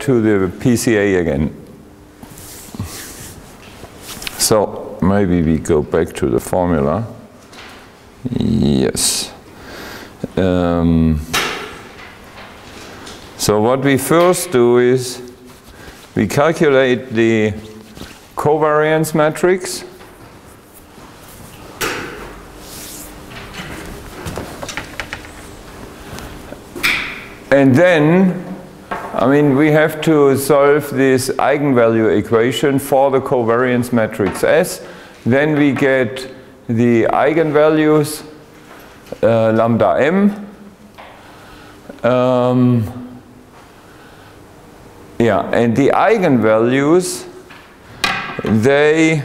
to the PCA again. So maybe we go back to the formula. Yes. Um, so what we first do is we calculate the covariance matrix and then I mean, we have to solve this eigenvalue equation for the covariance matrix S. Then we get the eigenvalues uh, lambda m. Um, yeah, and the eigenvalues, they,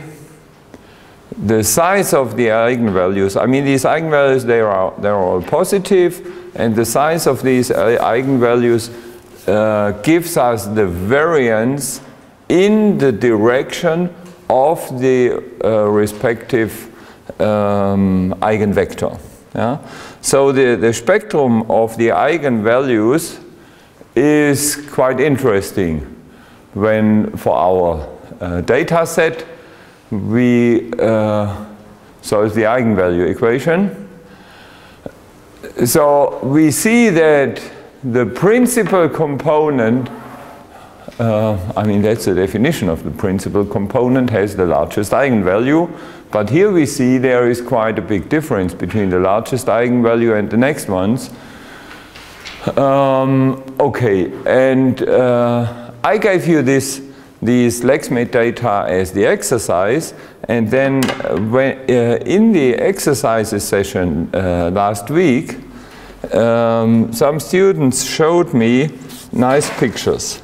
the size of the eigenvalues, I mean these eigenvalues, they are, they're all positive, and the size of these eigenvalues uh, gives us the variance in the direction of the uh, respective um, eigenvector. Yeah? So the, the spectrum of the eigenvalues is quite interesting when for our uh, data set we uh, solve the eigenvalue equation. So we see that the principal component, uh, I mean that's the definition of the principal component, has the largest eigenvalue. But here we see there is quite a big difference between the largest eigenvalue and the next ones. Um, okay, and uh, I gave you this these LexMed data as the exercise, and then uh, when, uh, in the exercises session uh, last week, um, some students showed me nice pictures.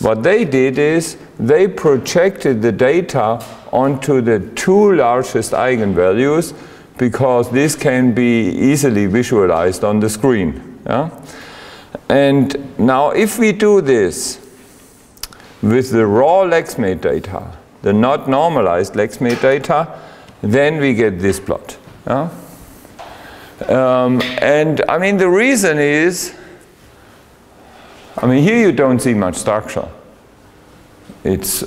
What they did is they projected the data onto the two largest eigenvalues because this can be easily visualized on the screen. Yeah? And now if we do this with the raw LexMed data, the not normalized LexMed data, then we get this plot. Yeah? Um, and I mean, the reason is, I mean, here you don't see much structure. It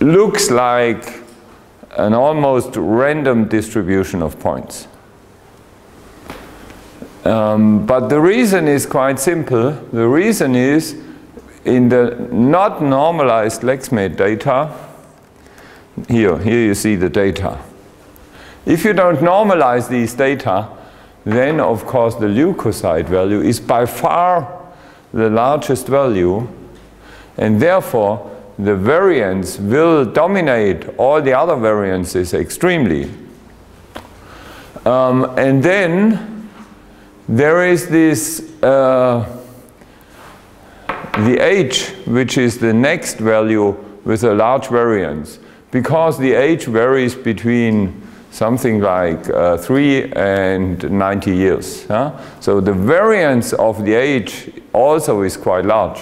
looks like an almost random distribution of points. Um, but the reason is quite simple. The reason is in the not normalized LexMed data, here, here you see the data. If you don't normalize these data, then of course the leukocyte value is by far the largest value and therefore the variance will dominate all the other variances extremely. Um, and then there is this, uh, the h, which is the next value with a large variance. Because the h varies between something like uh, 3 and 90 years. Huh? So the variance of the age also is quite large.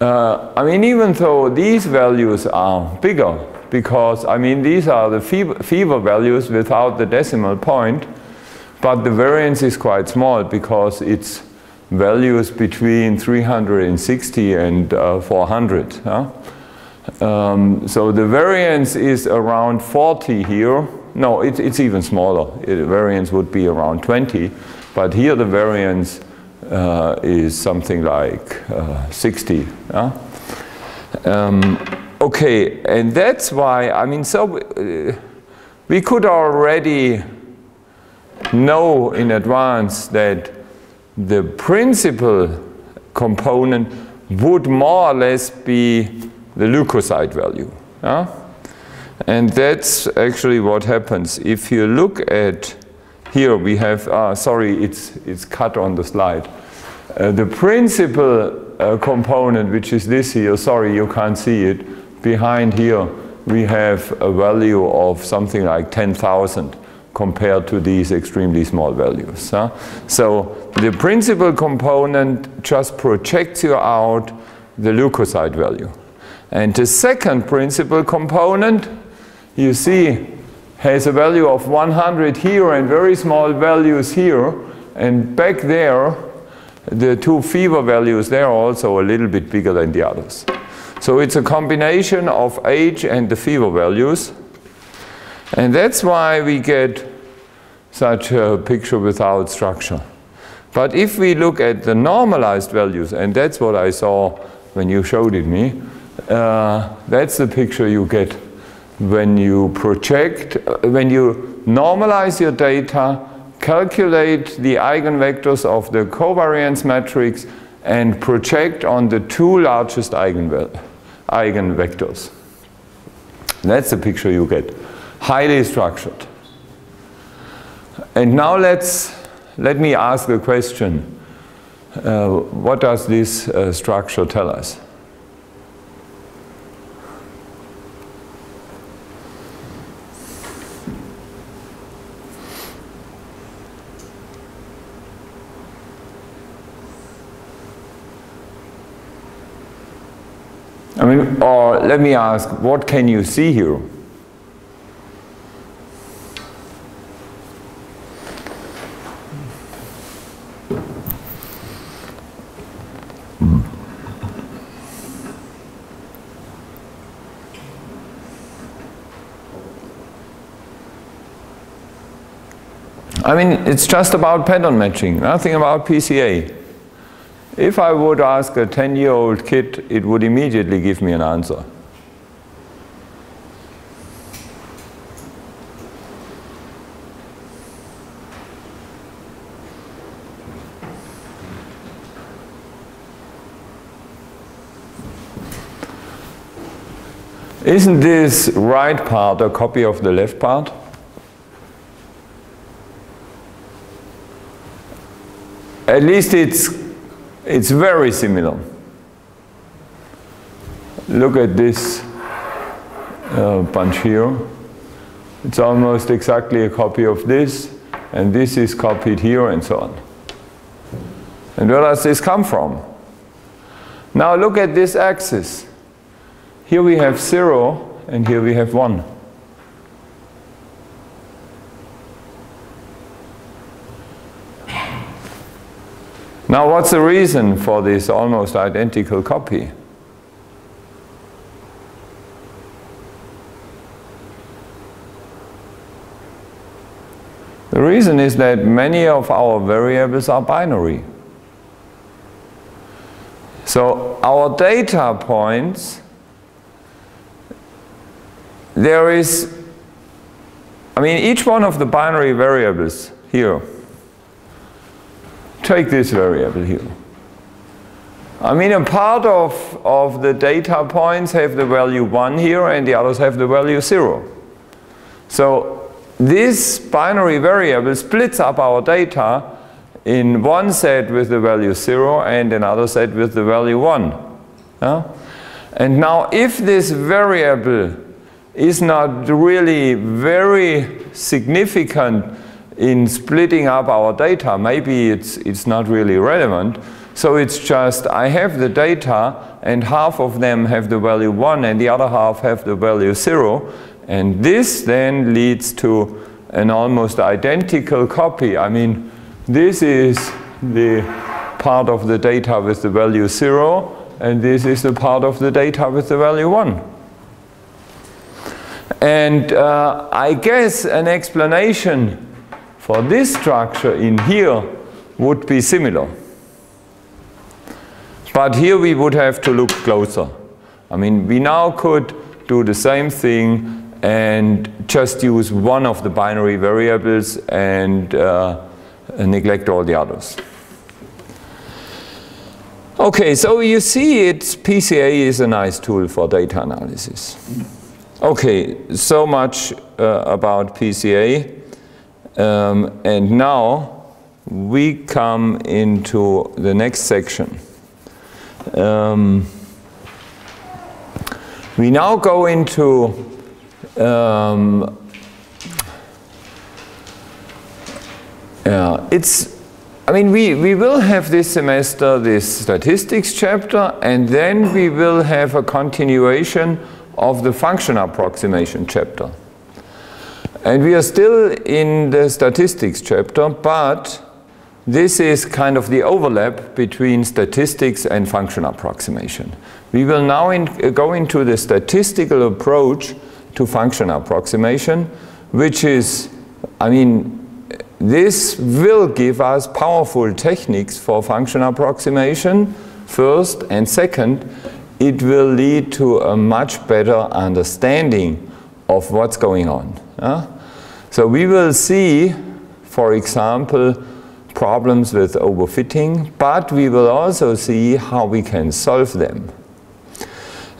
Uh, I mean, even though these values are bigger, because, I mean, these are the fever, values without the decimal point, but the variance is quite small because it's values between 360 and uh, 400. Huh? Um, so the variance is around 40 here, no, it, it's even smaller. It, variance would be around 20, but here the variance uh, is something like uh, 60. Yeah? Um, okay, and that's why, I mean, so uh, we could already know in advance that the principal component would more or less be the leukocyte value. Yeah? And that's actually what happens. If you look at, here we have, uh, sorry, it's, it's cut on the slide. Uh, the principal uh, component, which is this here, sorry, you can't see it, behind here we have a value of something like 10,000 compared to these extremely small values. Huh? So the principal component just projects you out the leukocyte value. And the second principal component you see, has a value of 100 here and very small values here. And back there, the two fever values, they are also a little bit bigger than the others. So it's a combination of age and the fever values. And that's why we get such a picture without structure. But if we look at the normalized values, and that's what I saw when you showed it me, uh, that's the picture you get when you project, uh, when you normalize your data, calculate the eigenvectors of the covariance matrix, and project on the two largest eigenvectors. That's the picture you get. Highly structured. And now let's let me ask the question, uh, what does this uh, structure tell us? I mean, or let me ask, what can you see here? I mean, it's just about pattern matching, nothing about PCA. If I would ask a 10-year-old kid, it would immediately give me an answer. Isn't this right part a copy of the left part? At least it's, it's very similar. Look at this uh, bunch here. It's almost exactly a copy of this, and this is copied here, and so on. And where does this come from? Now look at this axis. Here we have 0, and here we have 1. Now what's the reason for this almost identical copy? The reason is that many of our variables are binary. So our data points, there is, I mean each one of the binary variables here take this variable here. I mean, a part of, of the data points have the value 1 here and the others have the value 0. So this binary variable splits up our data in one set with the value 0 and another set with the value 1. Yeah? And now if this variable is not really very significant in splitting up our data, maybe it's, it's not really relevant. So it's just, I have the data and half of them have the value 1 and the other half have the value 0. And this then leads to an almost identical copy. I mean, this is the part of the data with the value 0 and this is the part of the data with the value 1. And uh, I guess an explanation for this structure in here would be similar. But here we would have to look closer. I mean, we now could do the same thing and just use one of the binary variables and uh, neglect all the others. Okay, so you see it's PCA is a nice tool for data analysis. Okay, so much uh, about PCA. Um, and now we come into the next section. Um, we now go into um, it's I mean we, we will have this semester this statistics chapter and then we will have a continuation of the function approximation chapter. And we are still in the statistics chapter, but this is kind of the overlap between statistics and function approximation. We will now in, uh, go into the statistical approach to function approximation, which is, I mean, this will give us powerful techniques for function approximation, first, and second, it will lead to a much better understanding of what's going on. Uh? So we will see, for example, problems with overfitting, but we will also see how we can solve them.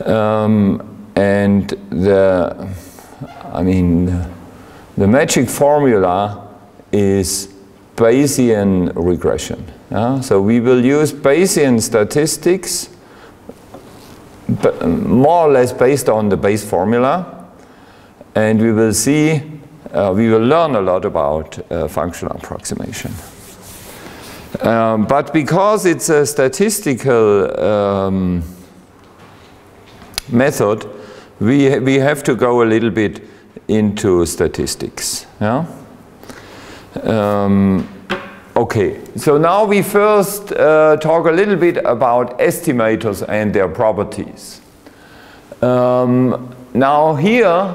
Um, and the, I mean, the magic formula is Bayesian regression. Uh, so we will use Bayesian statistics more or less based on the Bayes formula and we will see, we will learn a lot about uh, functional approximation. Um, but because it's a statistical um, method, we, we have to go a little bit into statistics. Yeah? Um, okay, so now we first uh, talk a little bit about estimators and their properties. Um, now here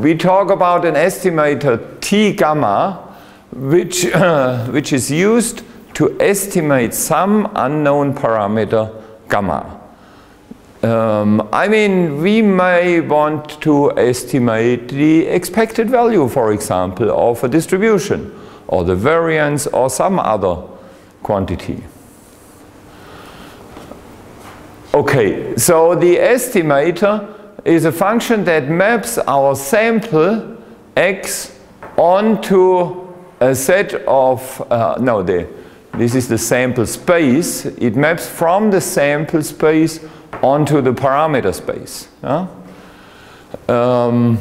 we talk about an estimator T gamma which, uh, which is used to estimate some unknown parameter gamma. Um, I mean, we may want to estimate the expected value, for example, of a distribution, or the variance, or some other quantity. Okay, so the estimator is a function that maps our sample x onto a set of, uh, no, the, this is the sample space. It maps from the sample space onto the parameter space. Um,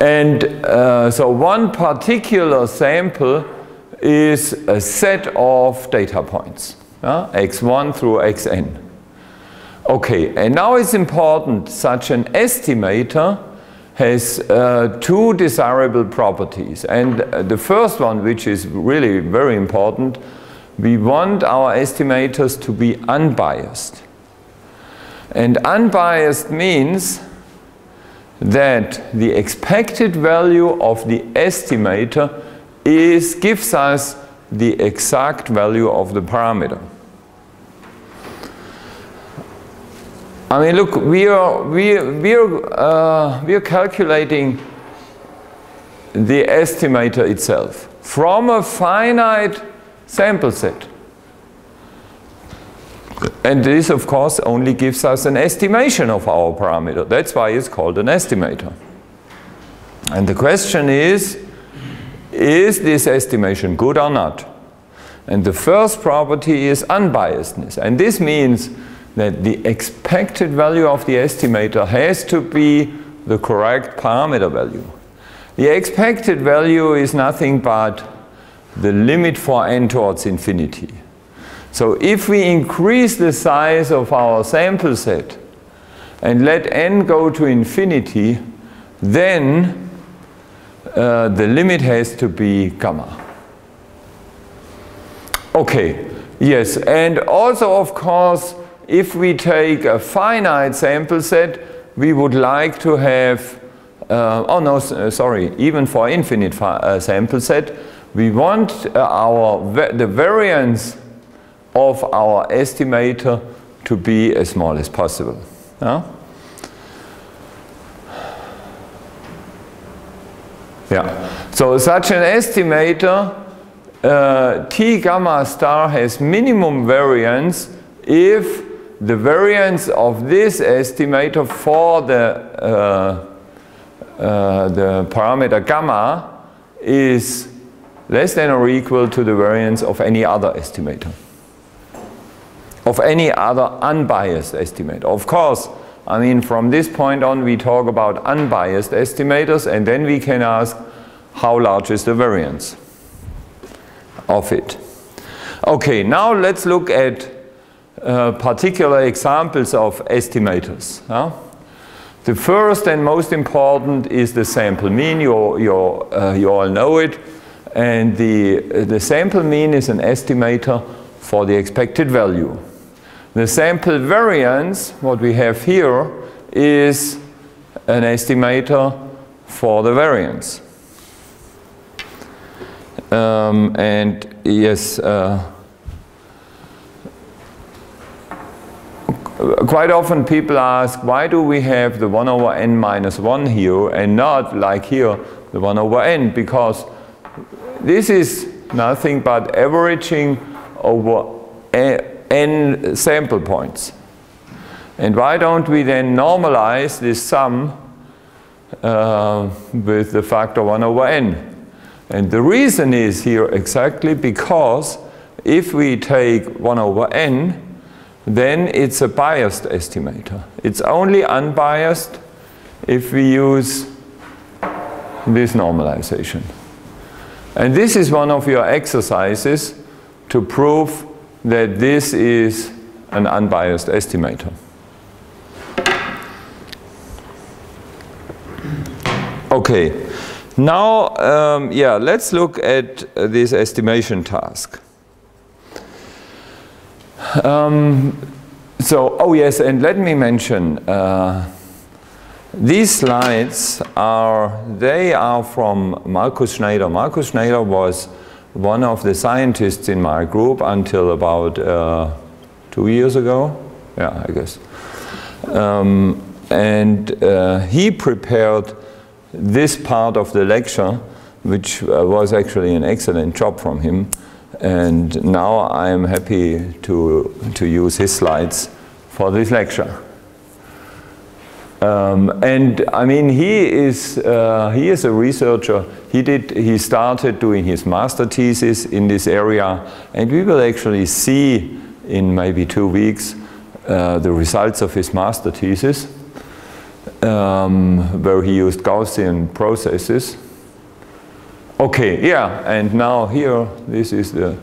and uh, so one particular sample is a set of data points, yeah? x1 through xn. Okay, and now it's important such an estimator has uh, two desirable properties. And uh, the first one, which is really very important, we want our estimators to be unbiased. And unbiased means that the expected value of the estimator is, gives us the exact value of the parameter. I mean, look, we are, we, we are, uh, we are calculating the estimator itself from a finite sample set. And this, of course, only gives us an estimation of our parameter. That's why it's called an estimator. And the question is, is this estimation good or not? And the first property is unbiasedness. And this means that the expected value of the estimator has to be the correct parameter value. The expected value is nothing but the limit for n towards infinity. So if we increase the size of our sample set and let n go to infinity, then uh, the limit has to be gamma. Okay, yes, and also of course if we take a finite sample set, we would like to have, uh, oh no, uh, sorry, even for infinite uh, sample set, we want uh, our the variance of our estimator to be as small as possible. Yeah? Yeah. So such an estimator, uh, T gamma star has minimum variance if the variance of this estimator for the, uh, uh, the parameter gamma is less than or equal to the variance of any other estimator, of any other unbiased estimator. Of course, I mean, from this point on, we talk about unbiased estimators, and then we can ask, how large is the variance of it? Okay, now let's look at uh, particular examples of estimators. The first and most important is the sample mean. You, you, uh, you all know it. And the, the sample mean is an estimator for the expected value. The sample variance, what we have here, is an estimator for the variance. Um, and yes, uh, quite often people ask, why do we have the 1 over n minus 1 here and not like here, the 1 over n? Because this is nothing but averaging over n sample points. And why don't we then normalize this sum uh, with the factor 1 over n? And the reason is here exactly because if we take 1 over n, then it's a biased estimator. It's only unbiased if we use this normalization. And this is one of your exercises to prove that this is an unbiased estimator. Okay, now, um, yeah, let's look at this estimation task. Um, so, oh yes, and let me mention, uh, these slides are, they are from Markus Schneider. Markus Schneider was one of the scientists in my group until about uh, two years ago. Yeah, I guess. Um, and uh, he prepared this part of the lecture, which uh, was actually an excellent job from him. And now I am happy to, to use his slides for this lecture. Um, and I mean, he is, uh, he is a researcher. He, did, he started doing his master thesis in this area, and we will actually see in maybe two weeks uh, the results of his master thesis, um, where he used Gaussian processes. Okay, yeah, and now here, this is the,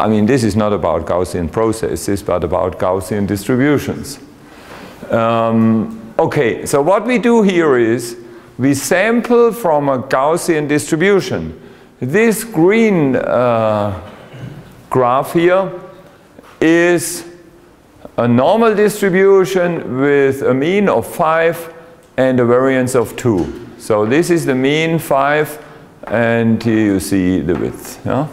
I mean, this is not about Gaussian processes, but about Gaussian distributions. Um, okay, so what we do here is, we sample from a Gaussian distribution. This green uh, graph here is a normal distribution with a mean of 5 and a variance of 2. So this is the mean 5 and here you see the width. Yeah?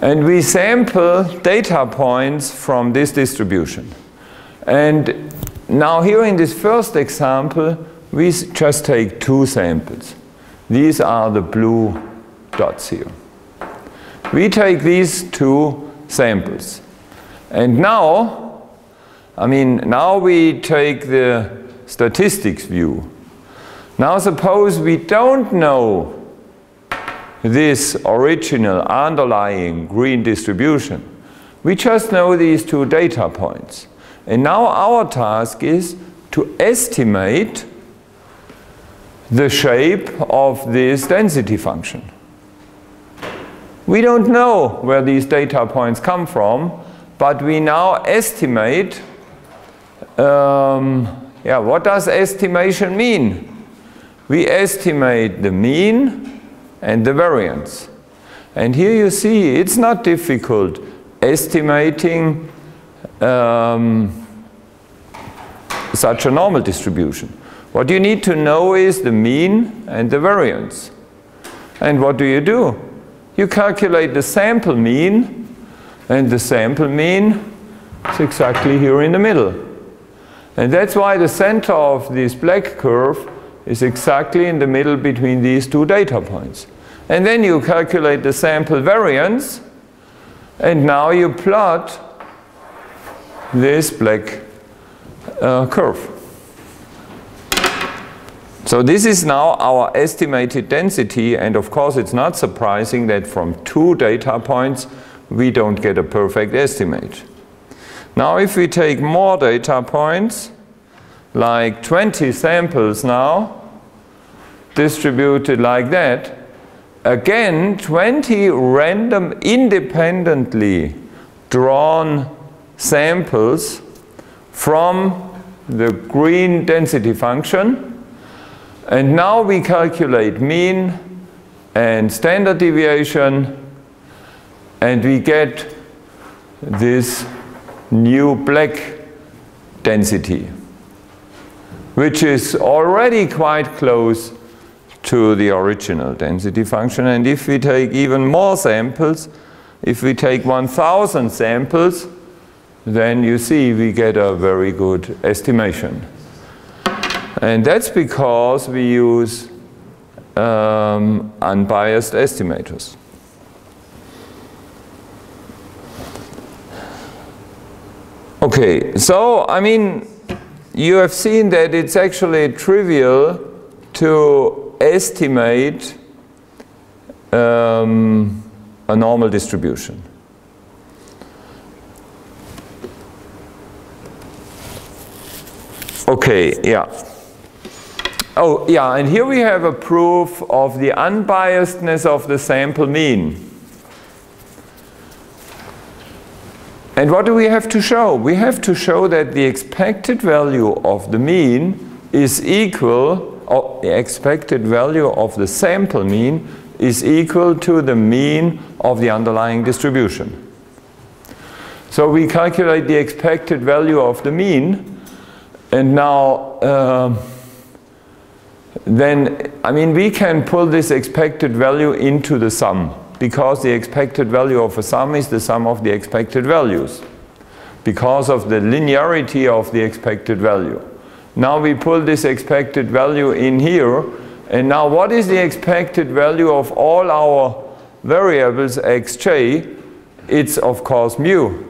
And we sample data points from this distribution. And now here in this first example, we just take two samples. These are the blue dots here. We take these two samples. And now, I mean, now we take the statistics view. Now suppose we don't know this original underlying green distribution. We just know these two data points. And now our task is to estimate the shape of this density function. We don't know where these data points come from, but we now estimate, um, yeah, what does estimation mean? We estimate the mean and the variance. And here you see it's not difficult estimating um, such a normal distribution. What you need to know is the mean and the variance. And what do you do? You calculate the sample mean and the sample mean is exactly here in the middle. And that's why the center of this black curve is exactly in the middle between these two data points. And then you calculate the sample variance, and now you plot this black uh, curve. So this is now our estimated density, and of course it's not surprising that from two data points we don't get a perfect estimate. Now if we take more data points, like 20 samples now, distributed like that, again 20 random independently drawn samples from the green density function. And now we calculate mean and standard deviation and we get this new black density which is already quite close to the original density function and if we take even more samples if we take 1000 samples then you see we get a very good estimation and that's because we use um, unbiased estimators. Okay, so I mean, you have seen that it's actually trivial to estimate um, a normal distribution. Okay, yeah. Oh, yeah, and here we have a proof of the unbiasedness of the sample mean. And what do we have to show? We have to show that the expected value of the mean is equal, expected value of the sample mean is equal to the mean of the underlying distribution. So we calculate the expected value of the mean, and now uh, then, I mean, we can pull this expected value into the sum because the expected value of a sum is the sum of the expected values because of the linearity of the expected value. Now we pull this expected value in here and now what is the expected value of all our variables xj? It's of course mu.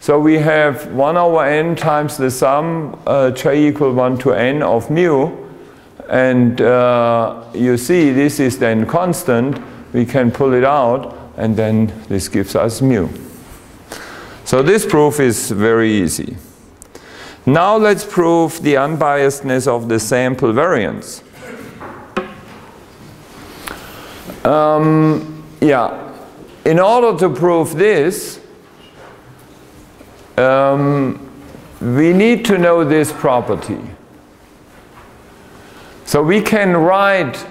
So we have 1 over n times the sum uh, j equal 1 to n of mu and uh, you see this is then constant. We can pull it out and then this gives us mu. So this proof is very easy. Now let's prove the unbiasedness of the sample variance. Um, yeah, in order to prove this, um, we need to know this property. So we can write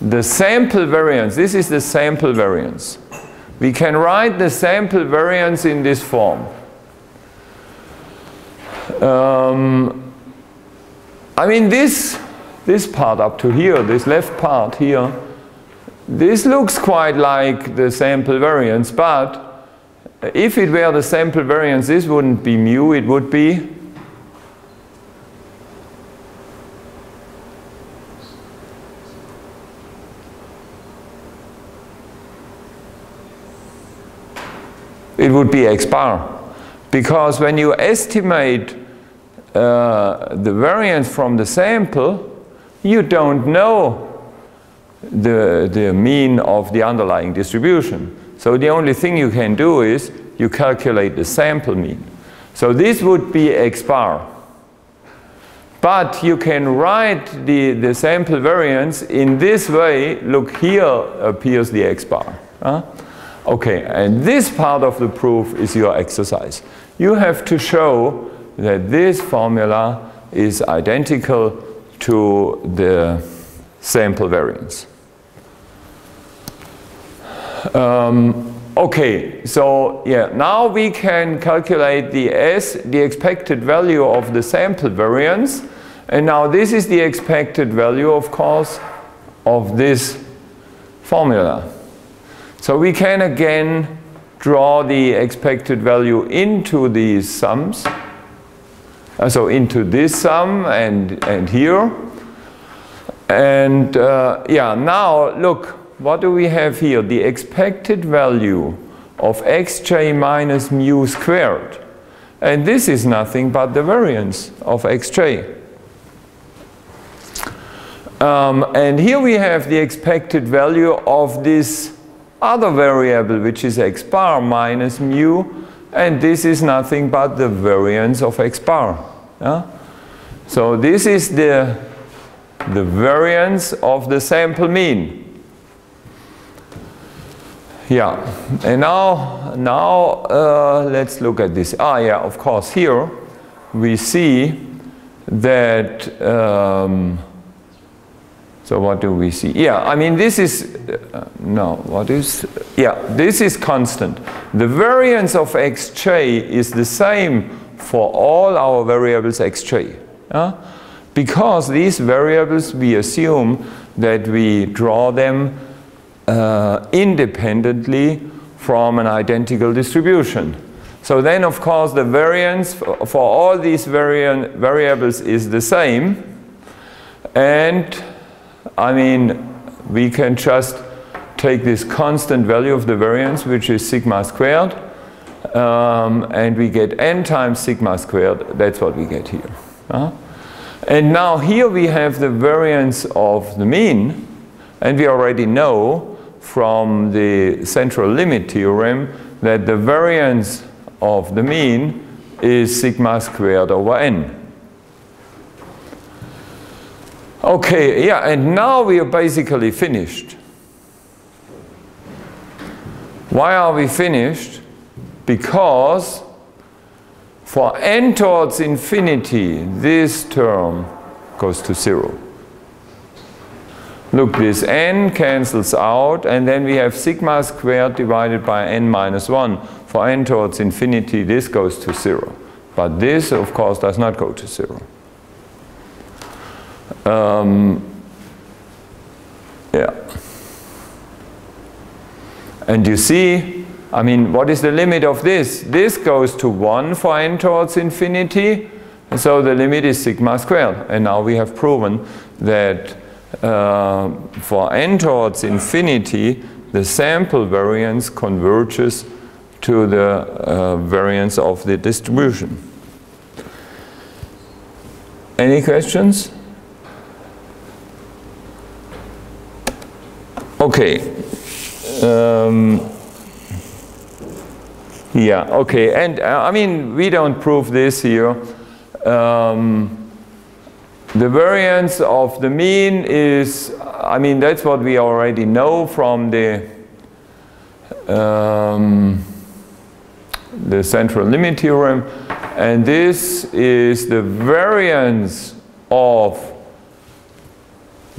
the sample variance. This is the sample variance. We can write the sample variance in this form. Um, I mean this, this part up to here, this left part here, this looks quite like the sample variance, but if it were the sample variance, this wouldn't be mu, it would be it would be x bar. Because when you estimate uh, the variance from the sample, you don't know the, the mean of the underlying distribution. So the only thing you can do is you calculate the sample mean. So this would be x bar. But you can write the, the sample variance in this way. Look, here appears the x bar. Huh? Okay, and this part of the proof is your exercise. You have to show that this formula is identical to the sample variance. Um, okay, so yeah, now we can calculate the S, the expected value of the sample variance. And now this is the expected value, of course, of this formula. So we can again draw the expected value into these sums. Uh, so into this sum and, and here. And uh, yeah, now look, what do we have here? The expected value of xj minus mu squared. And this is nothing but the variance of xj. Um, and here we have the expected value of this other variable which is x bar minus mu and this is nothing but the variance of x bar. Yeah? So this is the, the variance of the sample mean. Yeah, and now, now uh, let's look at this. Ah, yeah, of course, here we see that, um, so what do we see? Yeah, I mean this is, uh, no, what is, yeah, this is constant. The variance of xj is the same for all our variables xj. Because these variables, we assume that we draw them uh, independently from an identical distribution. So then, of course, the variance for, for all these variables is the same. And, I mean, we can just take this constant value of the variance, which is sigma squared, um, and we get n times sigma squared. That's what we get here. Uh -huh. And now here we have the variance of the mean, and we already know from the central limit theorem that the variance of the mean is sigma squared over n. Okay, yeah, and now we are basically finished. Why are we finished? Because for n towards infinity, this term goes to zero. Look, this n cancels out, and then we have sigma squared divided by n minus 1. For n towards infinity, this goes to 0. But this, of course, does not go to 0. Um, yeah. And you see, I mean, what is the limit of this? This goes to 1 for n towards infinity, so the limit is sigma squared. And now we have proven that uh, for n towards infinity, the sample variance converges to the uh, variance of the distribution. Any questions? Okay. Um, yeah, okay. And uh, I mean, we don't prove this here. Um, the variance of the mean is, I mean, that's what we already know from the, um, the central limit theorem. And this is the variance of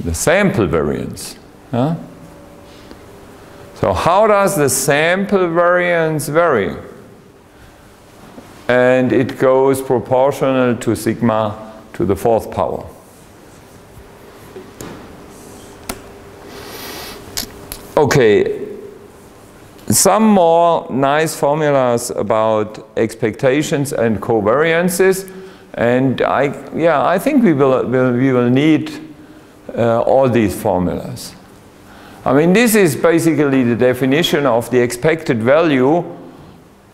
the sample variance. Huh? So how does the sample variance vary? And it goes proportional to sigma to the fourth power. Okay, some more nice formulas about expectations and covariances. And I, yeah, I think we will, will we will need uh, all these formulas. I mean, this is basically the definition of the expected value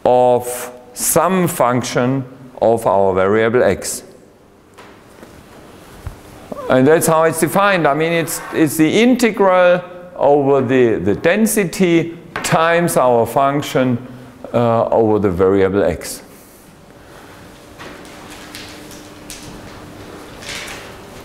of some function of our variable x. And that's how it's defined. I mean, it's, it's the integral over the, the density times our function uh, over the variable x.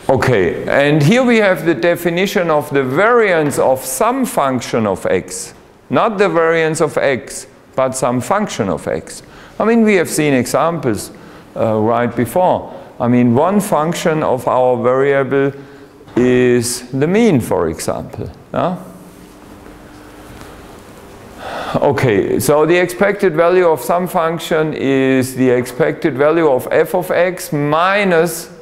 Okay, and here we have the definition of the variance of some function of x. Not the variance of x, but some function of x. I mean, we have seen examples uh, right before. I mean, one function of our variable is the mean, for example. Yeah? Okay, so the expected value of some function is the expected value of f of x minus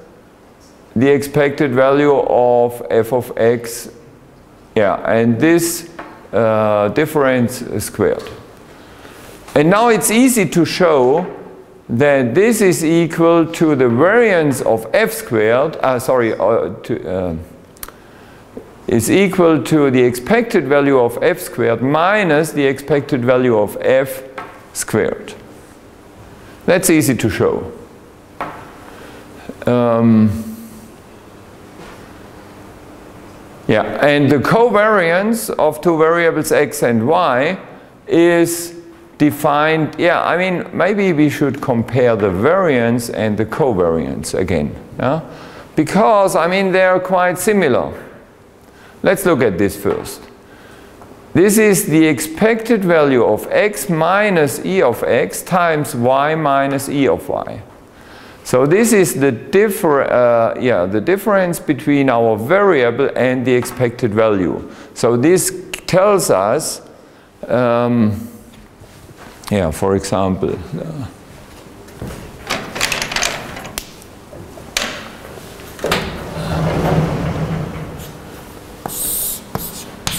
the expected value of f of x. Yeah, and this uh, difference squared. And now it's easy to show that this is equal to the variance of f squared, uh, sorry, uh, to, uh, is equal to the expected value of f squared minus the expected value of f squared. That's easy to show. Um, yeah, and the covariance of two variables x and y is defined, yeah, I mean, maybe we should compare the variance and the covariance again. Yeah? Because, I mean, they are quite similar. Let's look at this first. This is the expected value of x minus e of x times y minus e of y. So this is the, differ, uh, yeah, the difference between our variable and the expected value. So this tells us, um, yeah, for example, uh,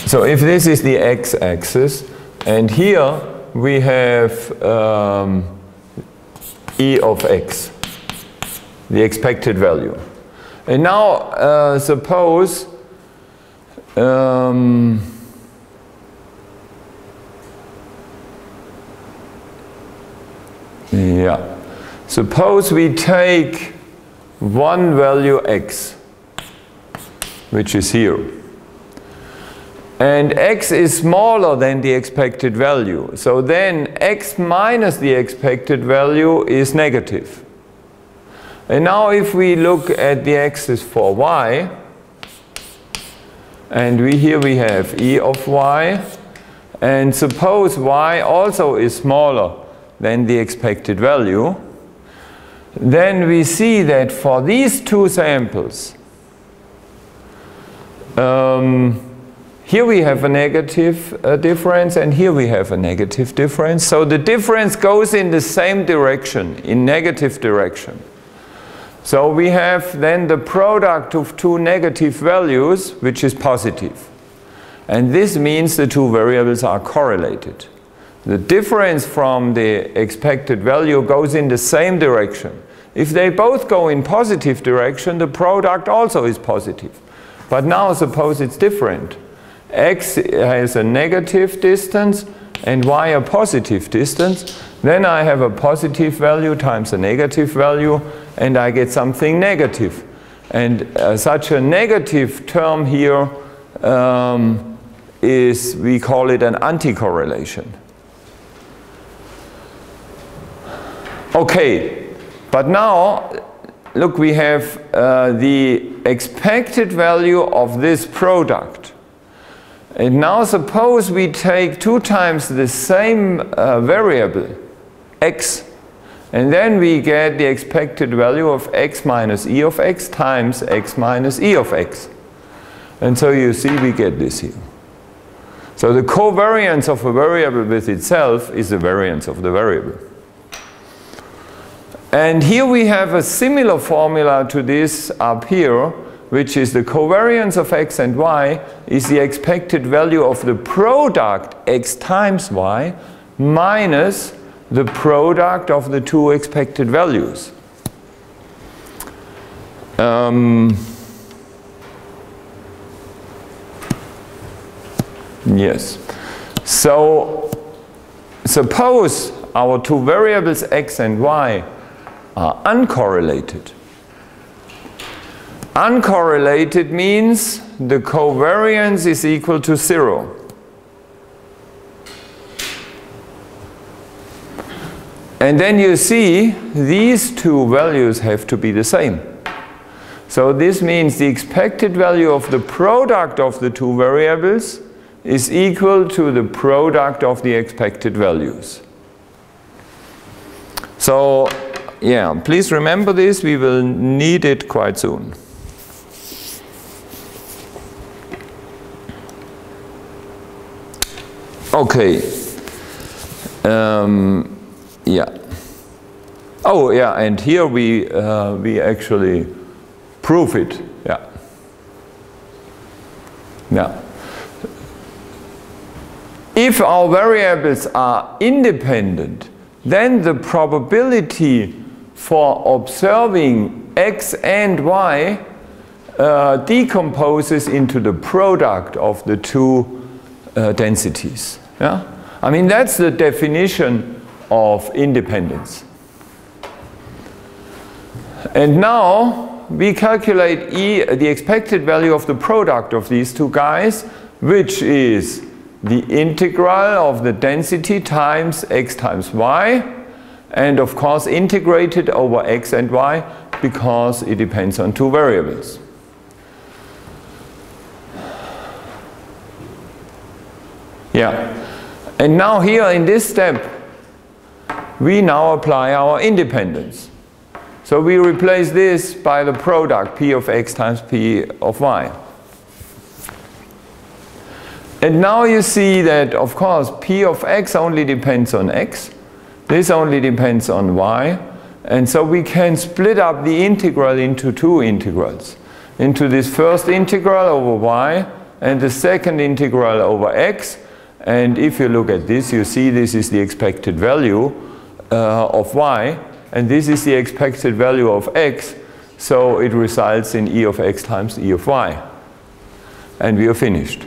so if this is the x-axis, and here we have um, e of x the expected value. And now uh, suppose um, yeah. Suppose we take one value x which is here. And x is smaller than the expected value. So then x minus the expected value is negative and now if we look at the axis for y, and we here we have e of y, and suppose y also is smaller than the expected value, then we see that for these two samples, um, here we have a negative uh, difference and here we have a negative difference. So the difference goes in the same direction, in negative direction. So we have then the product of two negative values, which is positive. And this means the two variables are correlated. The difference from the expected value goes in the same direction. If they both go in positive direction, the product also is positive. But now suppose it's different. x has a negative distance and y a positive distance. Then I have a positive value times a negative value and I get something negative. And uh, such a negative term here um, is, we call it an anticorrelation. Okay, but now look we have uh, the expected value of this product. And now suppose we take two times the same uh, variable, x, and then we get the expected value of x minus e of x times x minus e of x. And so you see we get this here. So the covariance of a variable with itself is the variance of the variable. And here we have a similar formula to this up here, which is the covariance of x and y is the expected value of the product x times y minus the product of the two expected values. Um, yes. So suppose our two variables x and y are uncorrelated. Uncorrelated means the covariance is equal to zero. And then you see these two values have to be the same. So this means the expected value of the product of the two variables is equal to the product of the expected values. So yeah, please remember this, we will need it quite soon. Okay. Um, yeah. Oh, yeah, and here we, uh, we actually prove it. Yeah. Yeah. If our variables are independent, then the probability for observing x and y uh, decomposes into the product of the two uh, densities. Yeah? I mean, that's the definition of independence. And now we calculate E, the expected value of the product of these two guys, which is the integral of the density times x times y, and of course integrated over x and y because it depends on two variables. Yeah. And now here in this step, we now apply our independence. So we replace this by the product P of x times P of y. And now you see that, of course, P of x only depends on x. This only depends on y. And so we can split up the integral into two integrals. Into this first integral over y and the second integral over x. And if you look at this, you see this is the expected value uh, of y and this is the expected value of x, so it results in e of x times e of y. And we are finished.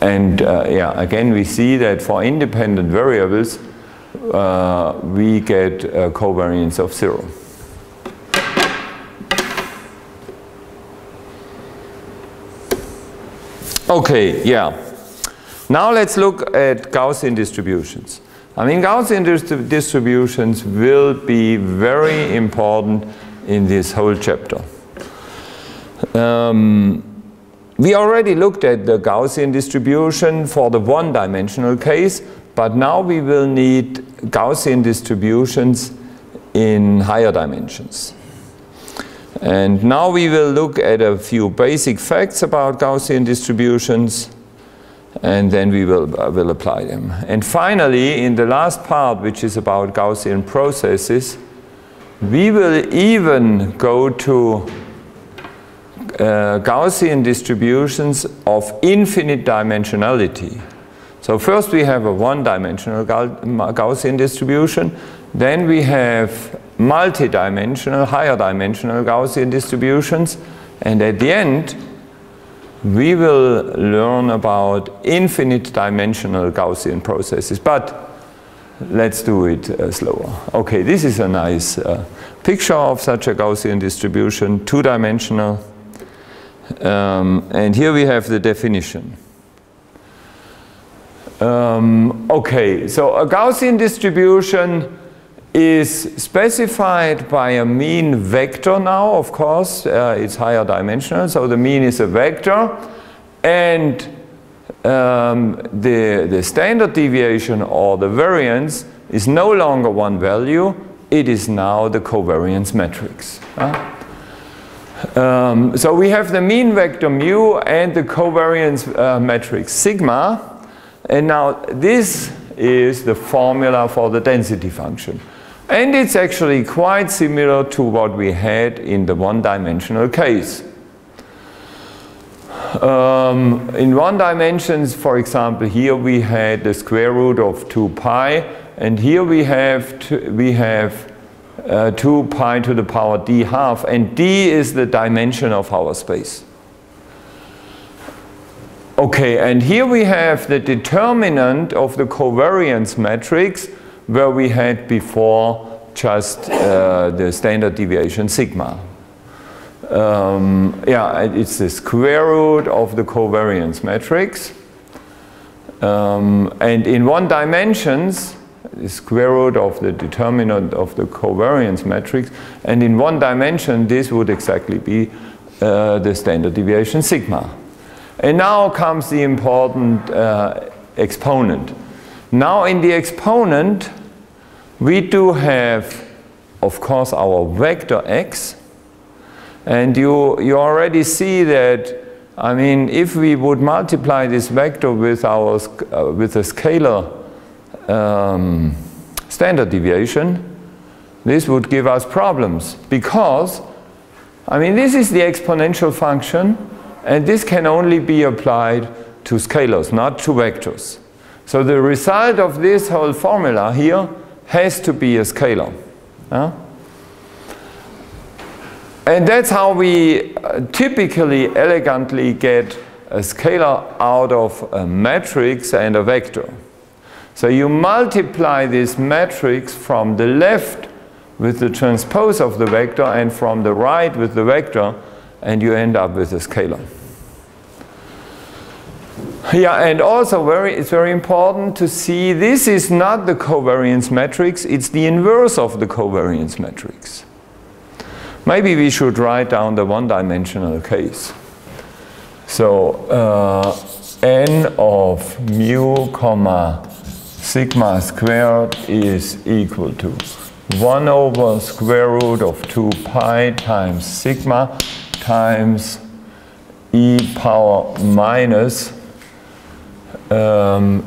And uh, yeah, again we see that for independent variables uh, we get a covariance of zero. Okay, yeah. Now let's look at Gaussian distributions. I mean, Gaussian distributions will be very important in this whole chapter. Um, we already looked at the Gaussian distribution for the one-dimensional case, but now we will need Gaussian distributions in higher dimensions. And now we will look at a few basic facts about Gaussian distributions and then we will, uh, will apply them. And finally, in the last part, which is about Gaussian processes, we will even go to uh, Gaussian distributions of infinite dimensionality. So first we have a one-dimensional Gaussian distribution, then we have multi-dimensional, higher dimensional Gaussian distributions, and at the end we will learn about infinite dimensional Gaussian processes, but let's do it uh, slower. Okay, this is a nice uh, picture of such a Gaussian distribution, two-dimensional. Um, and here we have the definition. Um, okay, so a Gaussian distribution is specified by a mean vector now, of course, uh, it's higher dimensional, so the mean is a vector, and um, the, the standard deviation or the variance is no longer one value, it is now the covariance matrix. Um, so we have the mean vector mu and the covariance uh, matrix sigma, and now this is the formula for the density function. And it's actually quite similar to what we had in the one-dimensional case. Um, in one dimensions, for example, here we had the square root of 2 pi, and here we have, two, we have uh, 2 pi to the power d half, and d is the dimension of our space. Okay, and here we have the determinant of the covariance matrix, where we had before just uh, the standard deviation sigma. Um, yeah, it's the square root of the covariance matrix. Um, and in one dimensions, the square root of the determinant of the covariance matrix, and in one dimension, this would exactly be uh, the standard deviation sigma. And now comes the important uh, exponent. Now in the exponent, we do have, of course, our vector x. And you, you already see that, I mean, if we would multiply this vector with, our, uh, with a scalar um, standard deviation, this would give us problems because, I mean, this is the exponential function and this can only be applied to scalars, not to vectors. So the result of this whole formula here has to be a scalar. And that's how we uh, typically elegantly get a scalar out of a matrix and a vector. So you multiply this matrix from the left with the transpose of the vector and from the right with the vector and you end up with a scalar. Yeah, and also very, it's very important to see this is not the covariance matrix, it's the inverse of the covariance matrix. Maybe we should write down the one-dimensional case. So uh, n of mu comma sigma squared is equal to 1 over square root of 2 pi times sigma times e power minus um,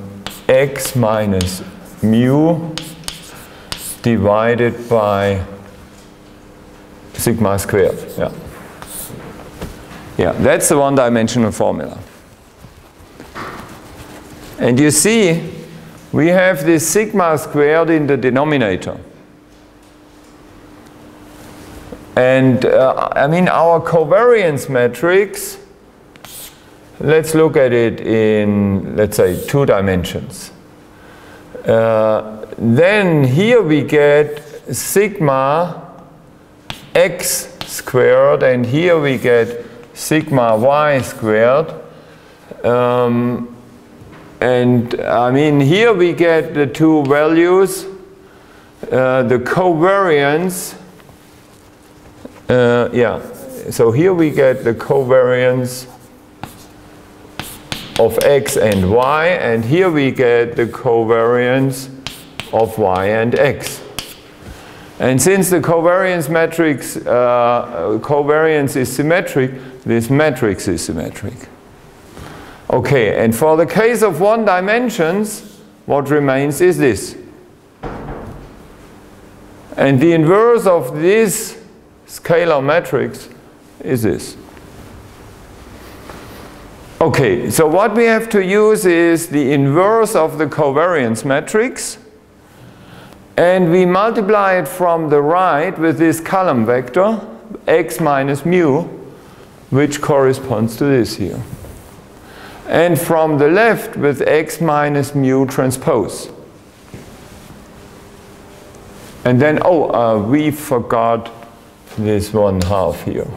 x minus mu divided by sigma squared. Yeah. Yeah, that's the one-dimensional formula. And you see, we have this sigma squared in the denominator. And uh, I mean, our covariance matrix, let's look at it in, let's say, two dimensions. Uh, then here we get sigma x squared, and here we get sigma y squared. Um, and I mean, here we get the two values, uh, the covariance, uh, yeah, so here we get the covariance of x and y, and here we get the covariance of y and x. And since the covariance matrix, uh, covariance is symmetric, this matrix is symmetric. Okay, and for the case of one dimensions, what remains is this. And the inverse of this scalar matrix is this. Okay, so what we have to use is the inverse of the covariance matrix and we multiply it from the right with this column vector x minus mu which corresponds to this here. And from the left with x minus mu transpose. And then, oh, uh, we forgot this one half here.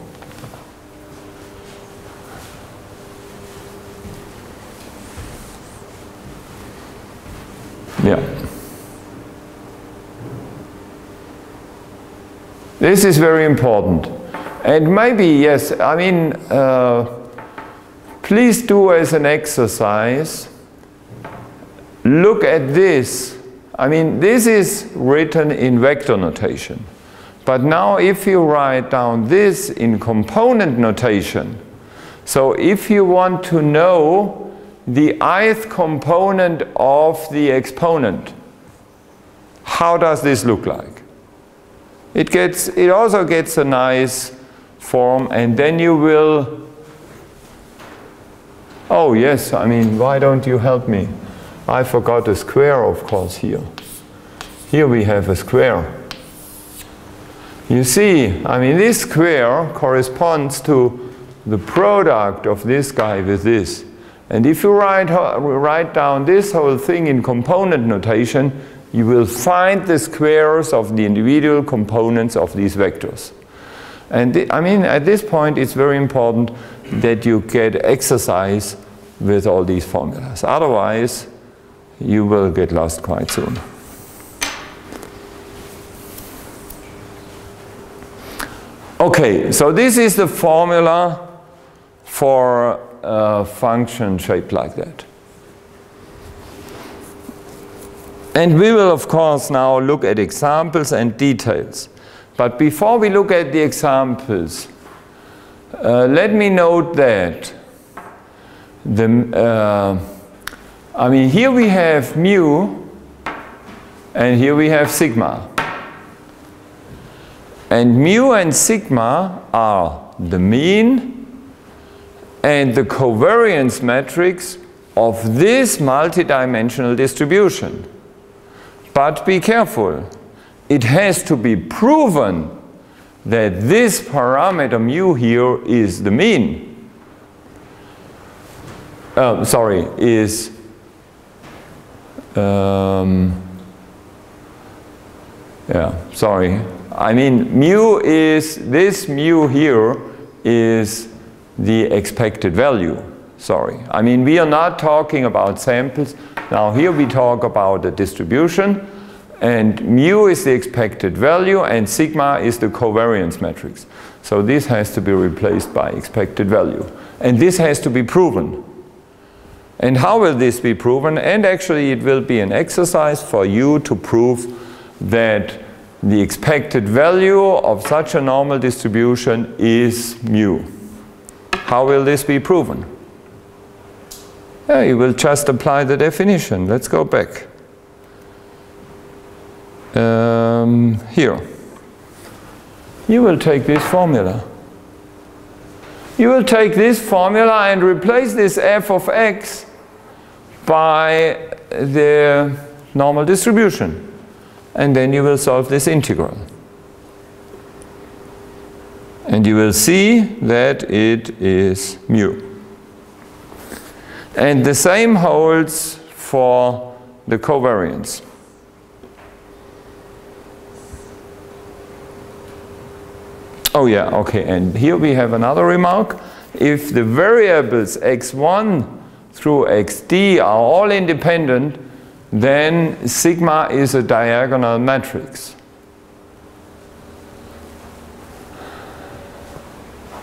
Yeah. This is very important. And maybe, yes, I mean, uh, please do as an exercise, look at this. I mean, this is written in vector notation. But now if you write down this in component notation, so if you want to know the ith component of the exponent, how does this look like? It, gets, it also gets a nice form and then you will, oh yes, I mean, why don't you help me? I forgot a square, of course, here. Here we have a square. You see, I mean, this square corresponds to the product of this guy with this. And if you write, write down this whole thing in component notation, you will find the squares of the individual components of these vectors. And I mean, at this point, it's very important that you get exercise with all these formulas. Otherwise, you will get lost quite soon. Okay, so this is the formula for a function shaped like that. And we will, of course, now look at examples and details. But before we look at the examples, uh, let me note that the, uh, I mean, here we have mu, and here we have sigma. And mu and sigma are the mean and the covariance matrix of this multidimensional distribution. But be careful, it has to be proven that this parameter mu here is the mean. Uh, sorry, is um, yeah, sorry, I mean, mu is, this mu here is the expected value. Sorry. I mean, we are not talking about samples. Now here we talk about the distribution and mu is the expected value and sigma is the covariance matrix. So this has to be replaced by expected value. And this has to be proven. And how will this be proven? And actually it will be an exercise for you to prove that the expected value of such a normal distribution is mu. How will this be proven? Yeah, you will just apply the definition. Let's go back. Um, here. You will take this formula. You will take this formula and replace this f of x by the normal distribution. And then you will solve this integral. And you will see that it is mu. And the same holds for the covariance. Oh yeah, okay, and here we have another remark. If the variables x1 through xd are all independent, then sigma is a diagonal matrix.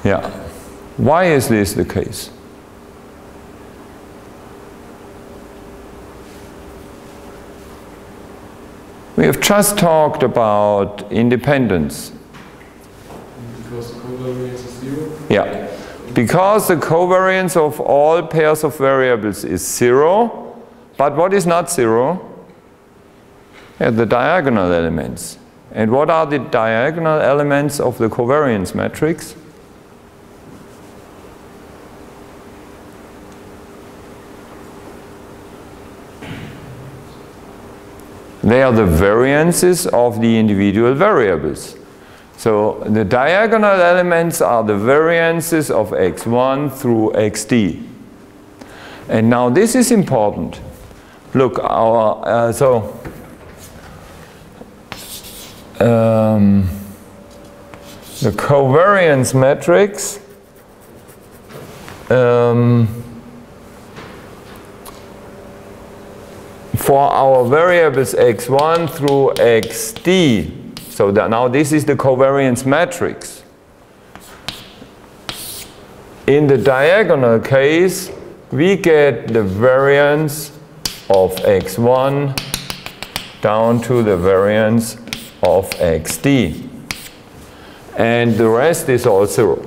Yeah. Why is this the case? We have just talked about independence. Because the covariance is zero? Yeah. Because the covariance of all pairs of variables is zero, but what is not zero? Yeah, the diagonal elements. And what are the diagonal elements of the covariance matrix? They are the variances of the individual variables. So the diagonal elements are the variances of x1 through xd. And now this is important. Look, our, uh, so um, the covariance matrix um, for our variables x1 through xd so now this is the covariance matrix. In the diagonal case, we get the variance of x1 down to the variance of xd. And the rest is all zero.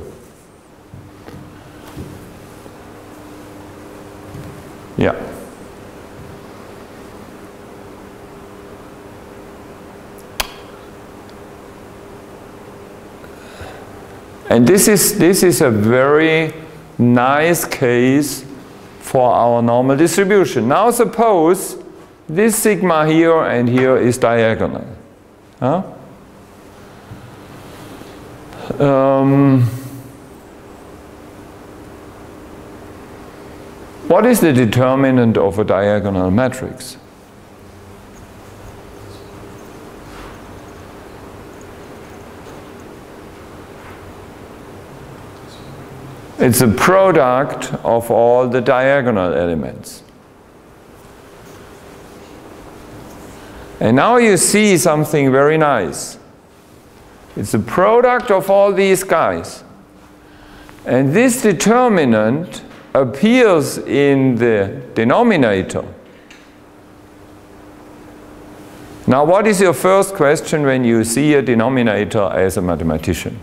Yeah. And this is, this is a very nice case for our normal distribution. Now suppose this sigma here and here is diagonal. Huh? Um, what is the determinant of a diagonal matrix? It's a product of all the diagonal elements. And now you see something very nice. It's a product of all these guys. And this determinant appears in the denominator. Now what is your first question when you see a denominator as a mathematician?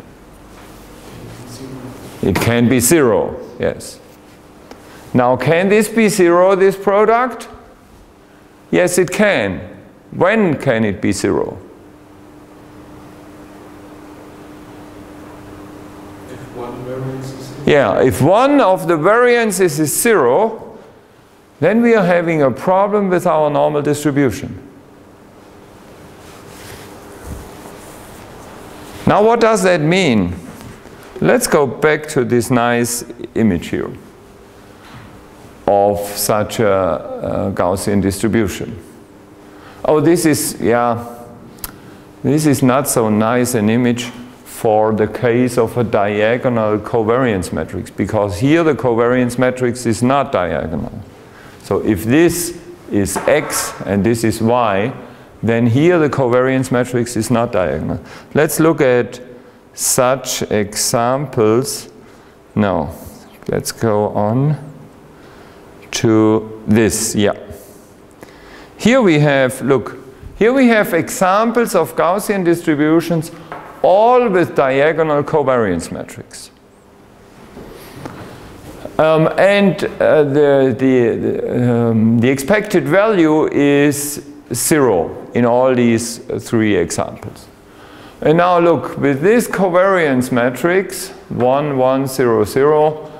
It can be zero, yes. Now, can this be zero, this product? Yes, it can. When can it be zero? If one variance is zero. Yeah, if one of the variances is zero, then we are having a problem with our normal distribution. Now, what does that mean? Let's go back to this nice image here of such a, a Gaussian distribution. Oh, this is, yeah, this is not so nice an image for the case of a diagonal covariance matrix because here the covariance matrix is not diagonal. So if this is x and this is y, then here the covariance matrix is not diagonal. Let's look at such examples. No, let's go on to this, yeah. Here we have, look, here we have examples of Gaussian distributions all with diagonal covariance matrix. Um, and uh, the, the, um, the expected value is zero in all these three examples. And now look, with this covariance matrix, 1, 1, 0, 0,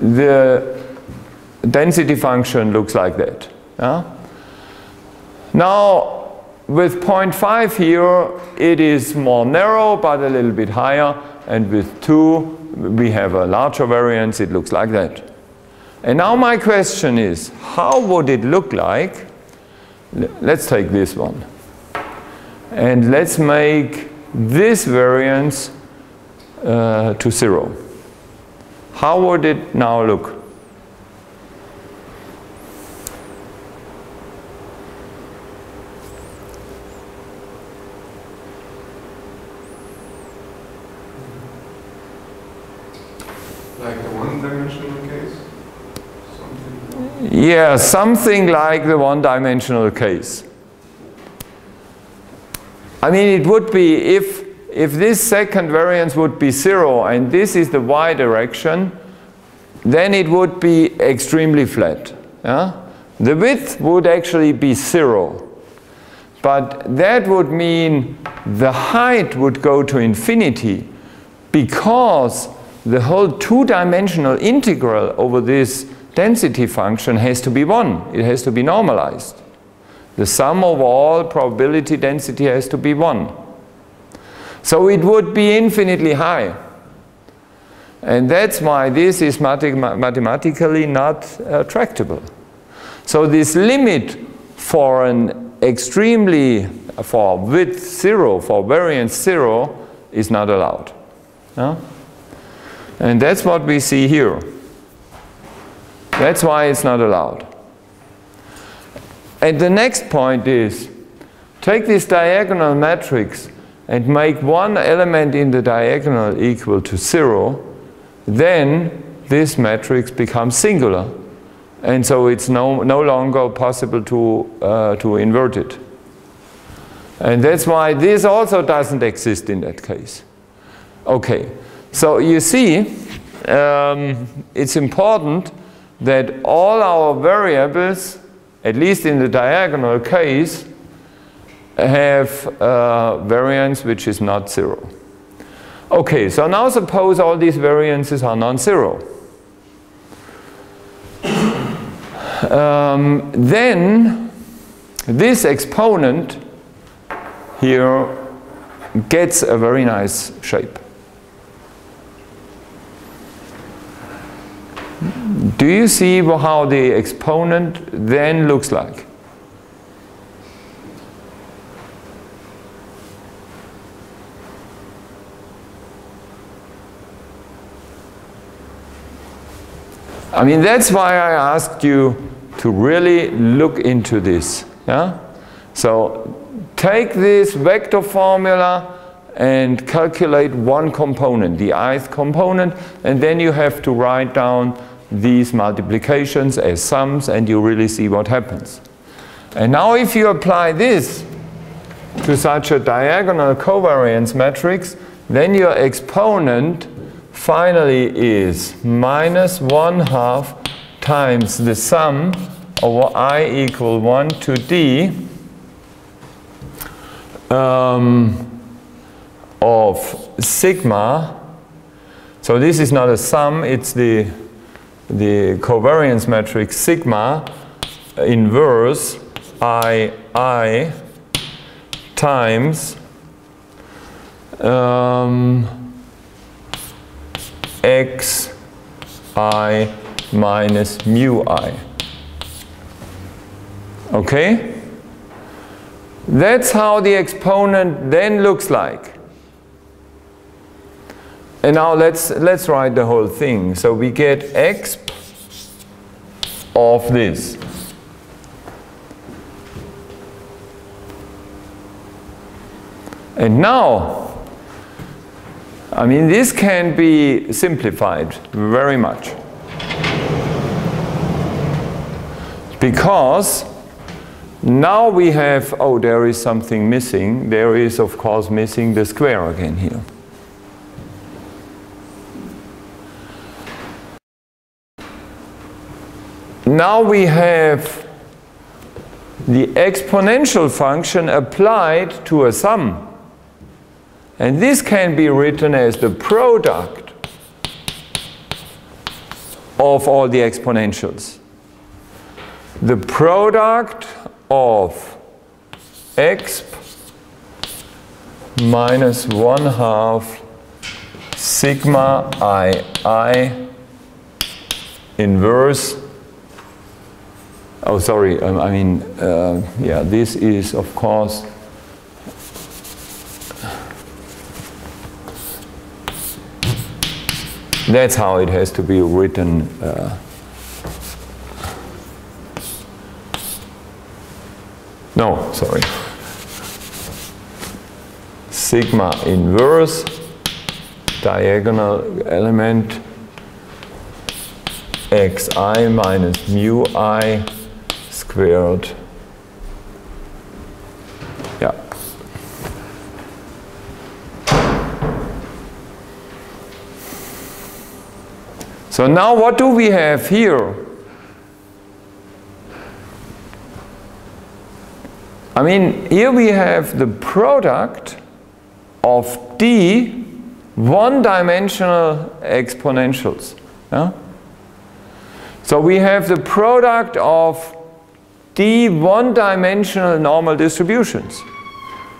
the density function looks like that. Yeah? Now, with 0.5 here, it is more narrow, but a little bit higher. And with 2, we have a larger variance. It looks like that. And now my question is, how would it look like? Let's take this one. And let's make this variance uh, to 0. How would it now look? Like the one dimensional case? Something like that? Yeah, something like the one-dimensional case. I mean, it would be if, if this second variance would be zero and this is the y direction, then it would be extremely flat. Yeah? The width would actually be zero. But that would mean the height would go to infinity because the whole two-dimensional integral over this density function has to be 1. It has to be normalized. The sum of all probability density has to be 1. So it would be infinitely high. And that's why this is mathematically not uh, tractable. So this limit for an extremely, for width 0, for variance 0, is not allowed. No? And that's what we see here. That's why it's not allowed. And the next point is, take this diagonal matrix and make one element in the diagonal equal to zero, then this matrix becomes singular. And so it's no, no longer possible to, uh, to invert it. And that's why this also doesn't exist in that case. Okay, so you see, um, it's important that all our variables, at least in the diagonal case, have a variance which is not zero. Okay, so now suppose all these variances are non-zero. Um, then this exponent here gets a very nice shape. Do you see how the exponent then looks like? I mean, that's why I asked you to really look into this. Yeah? So take this vector formula and calculate one component, the ith component, and then you have to write down these multiplications as sums and you really see what happens. And now if you apply this to such a diagonal covariance matrix, then your exponent finally is minus 1 half times the sum over i equal 1 to d um, of sigma. So this is not a sum, it's the the covariance matrix sigma inverse i i times um, x i minus mu i. Okay? That's how the exponent then looks like. And now let's, let's write the whole thing. So we get x of this. And now, I mean, this can be simplified very much. Because now we have, oh, there is something missing. There is, of course, missing the square again here. Now we have the exponential function applied to a sum. And this can be written as the product of all the exponentials. The product of exp minus 1 half sigma i i inverse oh sorry um, I mean uh, yeah this is of course that's how it has to be written uh, no, sorry. Sigma inverse diagonal element xi minus mu i squared. Yeah. So now what do we have here? I mean, here we have the product of d one-dimensional exponentials. Yeah? So we have the product of d one-dimensional normal distributions.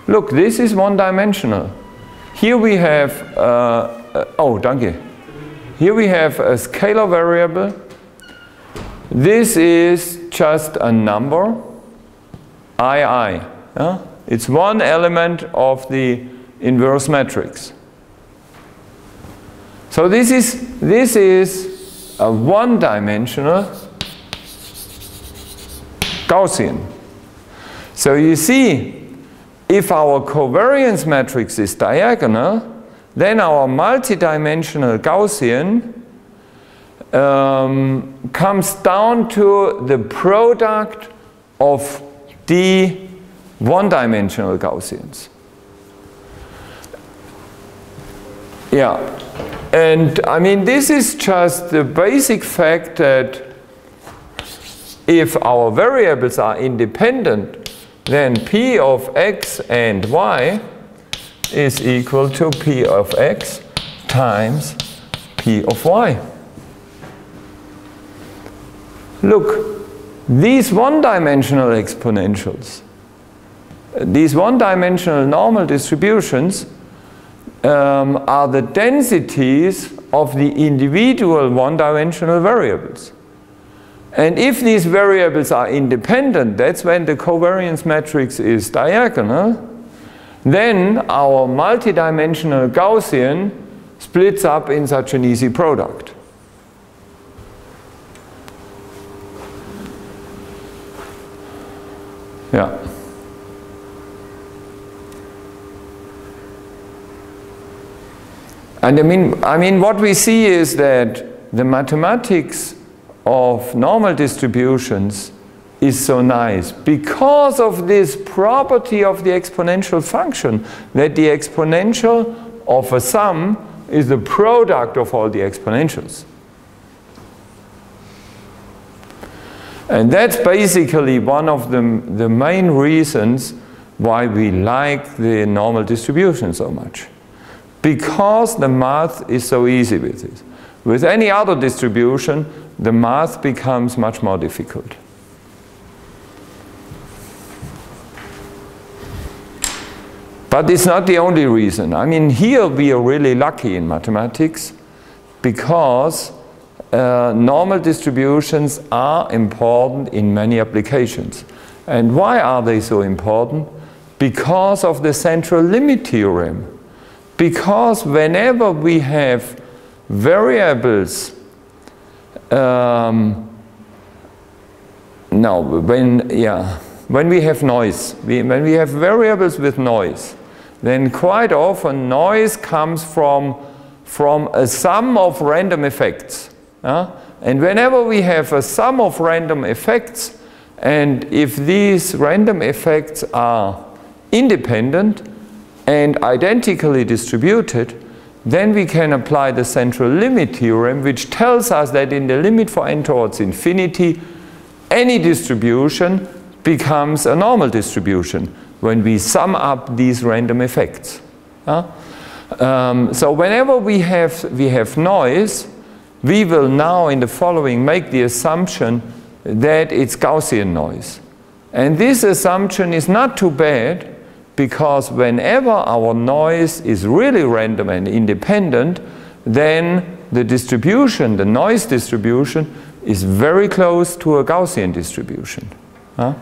Look, this is one-dimensional. Here we have, uh, uh, oh, danke. Here we have a scalar variable. This is just a number II. Yeah? It's one element of the inverse matrix. So this is, this is a one-dimensional Gaussian. So you see, if our covariance matrix is diagonal, then our multidimensional Gaussian um, comes down to the product of the one-dimensional Gaussians. Yeah, and I mean this is just the basic fact that if our variables are independent, then p of x and y is equal to p of x times p of y. Look, these one-dimensional exponentials, these one-dimensional normal distributions um, are the densities of the individual one-dimensional variables. And if these variables are independent, that's when the covariance matrix is diagonal, then our multidimensional Gaussian splits up in such an easy product. Yeah. And I mean, I mean, what we see is that the mathematics of normal distributions is so nice because of this property of the exponential function that the exponential of a sum is the product of all the exponentials. And that's basically one of the, the main reasons why we like the normal distribution so much. Because the math is so easy with it. With any other distribution, the math becomes much more difficult. But it's not the only reason. I mean, here we are really lucky in mathematics because uh, normal distributions are important in many applications. And why are they so important? Because of the central limit theorem. Because whenever we have variables, um, no, when, yeah, when we have noise, we, when we have variables with noise, then quite often noise comes from, from a sum of random effects. Uh, and whenever we have a sum of random effects, And if these random effects are independent and identically distributed, then we can apply the central limit theorem, which tells us that in the limit for n towards infinity, any distribution becomes a normal distribution when we sum up these random effects. Uh, um, so whenever we have, we have noise, we will now in the following make the assumption that it's Gaussian noise. And this assumption is not too bad because whenever our noise is really random and independent, then the distribution, the noise distribution, is very close to a Gaussian distribution. Huh?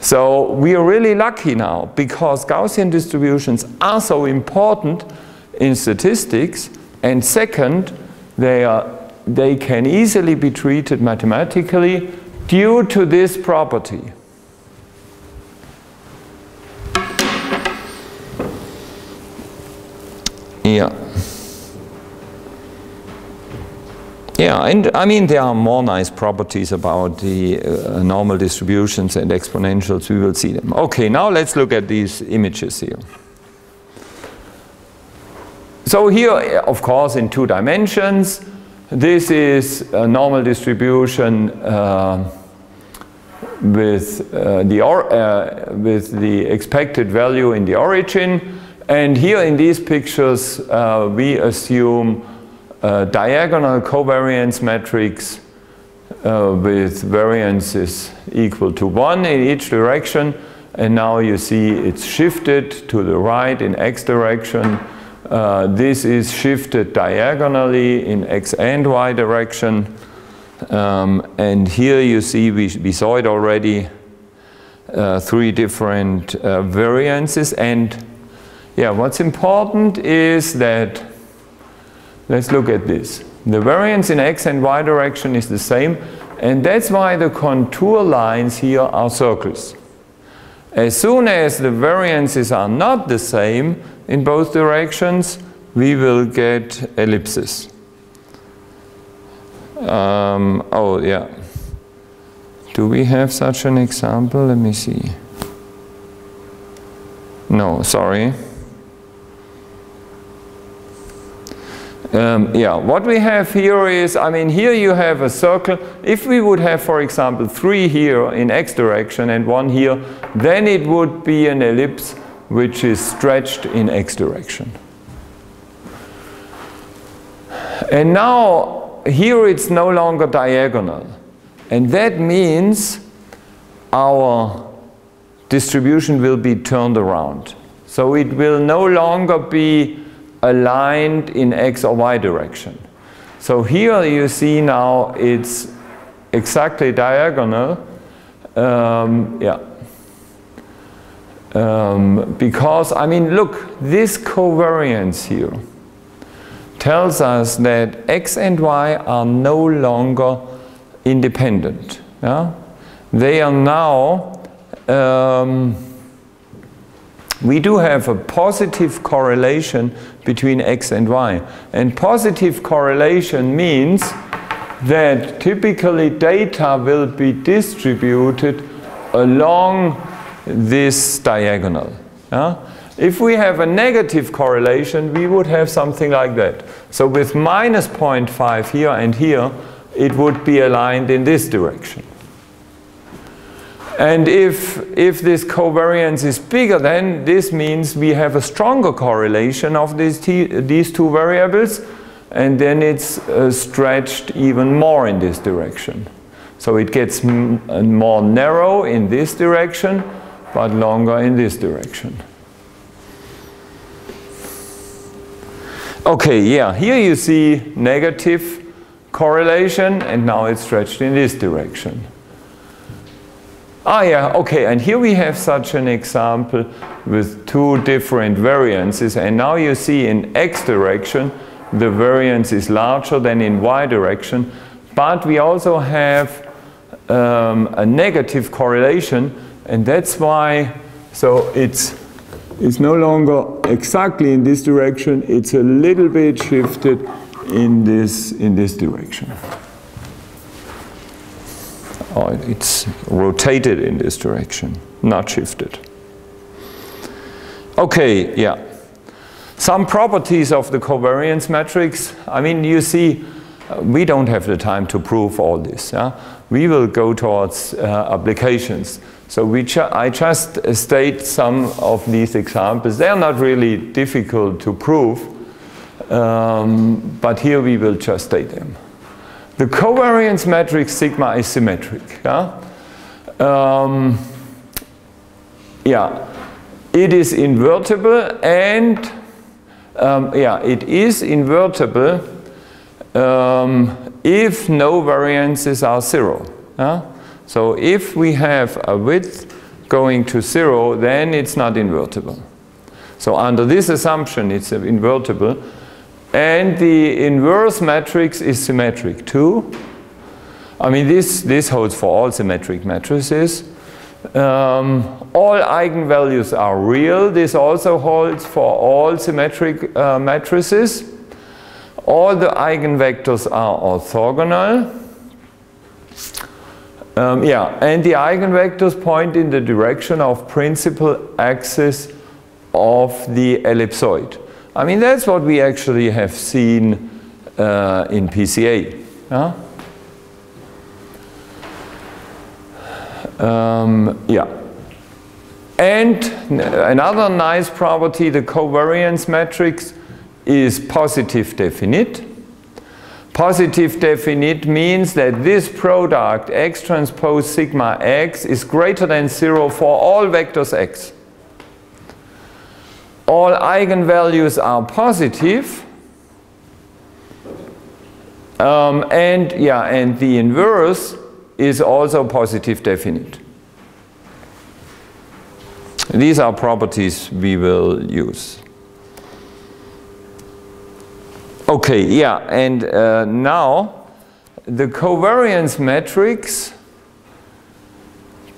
So we are really lucky now because Gaussian distributions are so important in statistics and second, they, are, they can easily be treated mathematically due to this property. Yeah. Yeah, and I mean there are more nice properties about the uh, normal distributions and exponentials. We will see them. Okay, now let's look at these images here. So here, of course, in two dimensions, this is a normal distribution uh, with, uh, the uh, with the expected value in the origin. And here in these pictures, uh, we assume diagonal covariance matrix uh, with variances equal to 1 in each direction. And now you see it's shifted to the right in x direction. Uh, this is shifted diagonally in x and y direction. Um, and here you see, we, we saw it already, uh, three different uh, variances. And yeah, what's important is that Let's look at this. The variance in x and y direction is the same, and that's why the contour lines here are circles. As soon as the variances are not the same in both directions, we will get ellipses. Um, oh, yeah. Do we have such an example? Let me see. No, sorry. Um, yeah, what we have here is, I mean, here you have a circle. If we would have, for example, three here in x direction and one here, then it would be an ellipse which is stretched in x direction. And now, here it's no longer diagonal. And that means our distribution will be turned around. So it will no longer be aligned in x or y direction. So here you see now it's exactly diagonal. Um, yeah. Um, because, I mean, look, this covariance here tells us that x and y are no longer independent. Yeah? They are now um, we do have a positive correlation between x and y. And positive correlation means that typically data will be distributed along this diagonal. Yeah? If we have a negative correlation, we would have something like that. So with minus 0.5 here and here, it would be aligned in this direction. And if, if this covariance is bigger, then this means we have a stronger correlation of these, these two variables, and then it's uh, stretched even more in this direction. So it gets more narrow in this direction, but longer in this direction. Okay, yeah, here you see negative correlation, and now it's stretched in this direction. Ah, yeah, okay, and here we have such an example with two different variances, and now you see in x direction, the variance is larger than in y direction, but we also have um, a negative correlation, and that's why, so it's, it's no longer exactly in this direction, it's a little bit shifted in this, in this direction. Or it's rotated in this direction, not shifted. Okay, yeah. Some properties of the covariance matrix, I mean, you see, uh, we don't have the time to prove all this. Yeah? We will go towards uh, applications. So we ju I just state some of these examples. They are not really difficult to prove, um, but here we will just state them. The covariance matrix sigma is symmetric. Yeah, um, yeah. it is invertible and um, yeah, it is invertible um, if no variances are zero. Yeah? So if we have a width going to zero, then it's not invertible. So under this assumption, it's invertible. And the inverse matrix is symmetric too. I mean, this, this holds for all symmetric matrices. Um, all eigenvalues are real. This also holds for all symmetric uh, matrices. All the eigenvectors are orthogonal. Um, yeah, and the eigenvectors point in the direction of principal axis of the ellipsoid. I mean, that's what we actually have seen uh, in PCA. Huh? Um, yeah. And another nice property, the covariance matrix is positive definite. Positive definite means that this product x transpose sigma x is greater than zero for all vectors x all eigenvalues are positive. Um, and yeah, and the inverse is also positive definite. These are properties we will use. Okay, yeah, and uh, now the covariance matrix,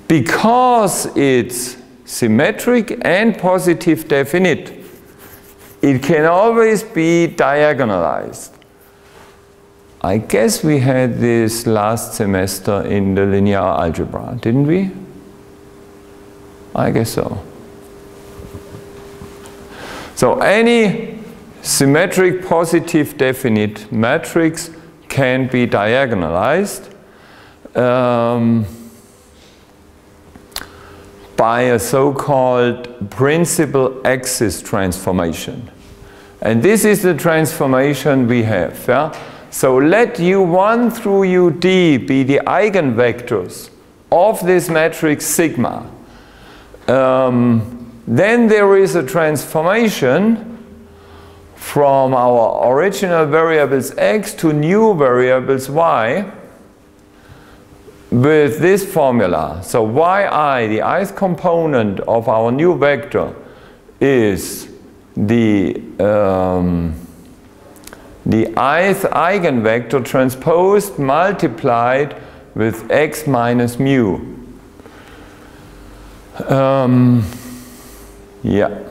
because it's symmetric and positive definite. It can always be diagonalized. I guess we had this last semester in the linear algebra, didn't we? I guess so. So any symmetric positive definite matrix can be diagonalized. Um, by a so-called principal axis transformation. And this is the transformation we have. Yeah? So let U1 through UD be the eigenvectors of this matrix sigma. Um, then there is a transformation from our original variables x to new variables y with this formula. So yi, the ith component of our new vector, is the um, the ith eigenvector transposed multiplied with x minus mu. Um, yeah.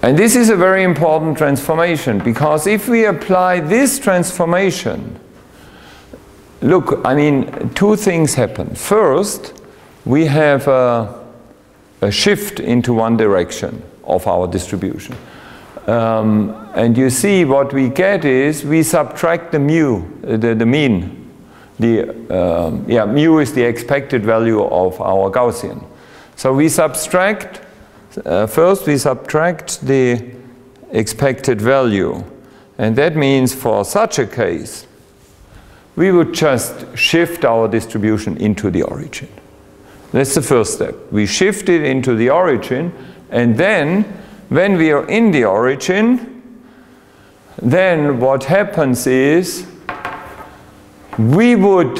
And this is a very important transformation because if we apply this transformation Look, I mean, two things happen. First, we have a, a shift into one direction of our distribution. Um, and you see what we get is we subtract the mu, the, the mean. The, um, yeah, mu is the expected value of our Gaussian. So we subtract, uh, first we subtract the expected value. And that means for such a case, we would just shift our distribution into the origin. That's the first step. We shift it into the origin, and then when we are in the origin, then what happens is we would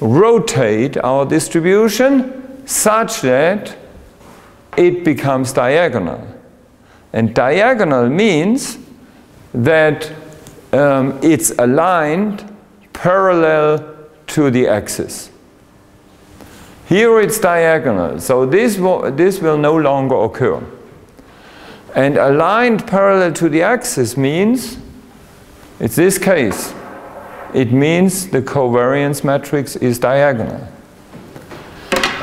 rotate our distribution such that it becomes diagonal. And diagonal means that um, it's aligned parallel to the axis. Here it's diagonal, so this this will no longer occur. And aligned parallel to the axis means, it's this case. it means the covariance matrix is diagonal.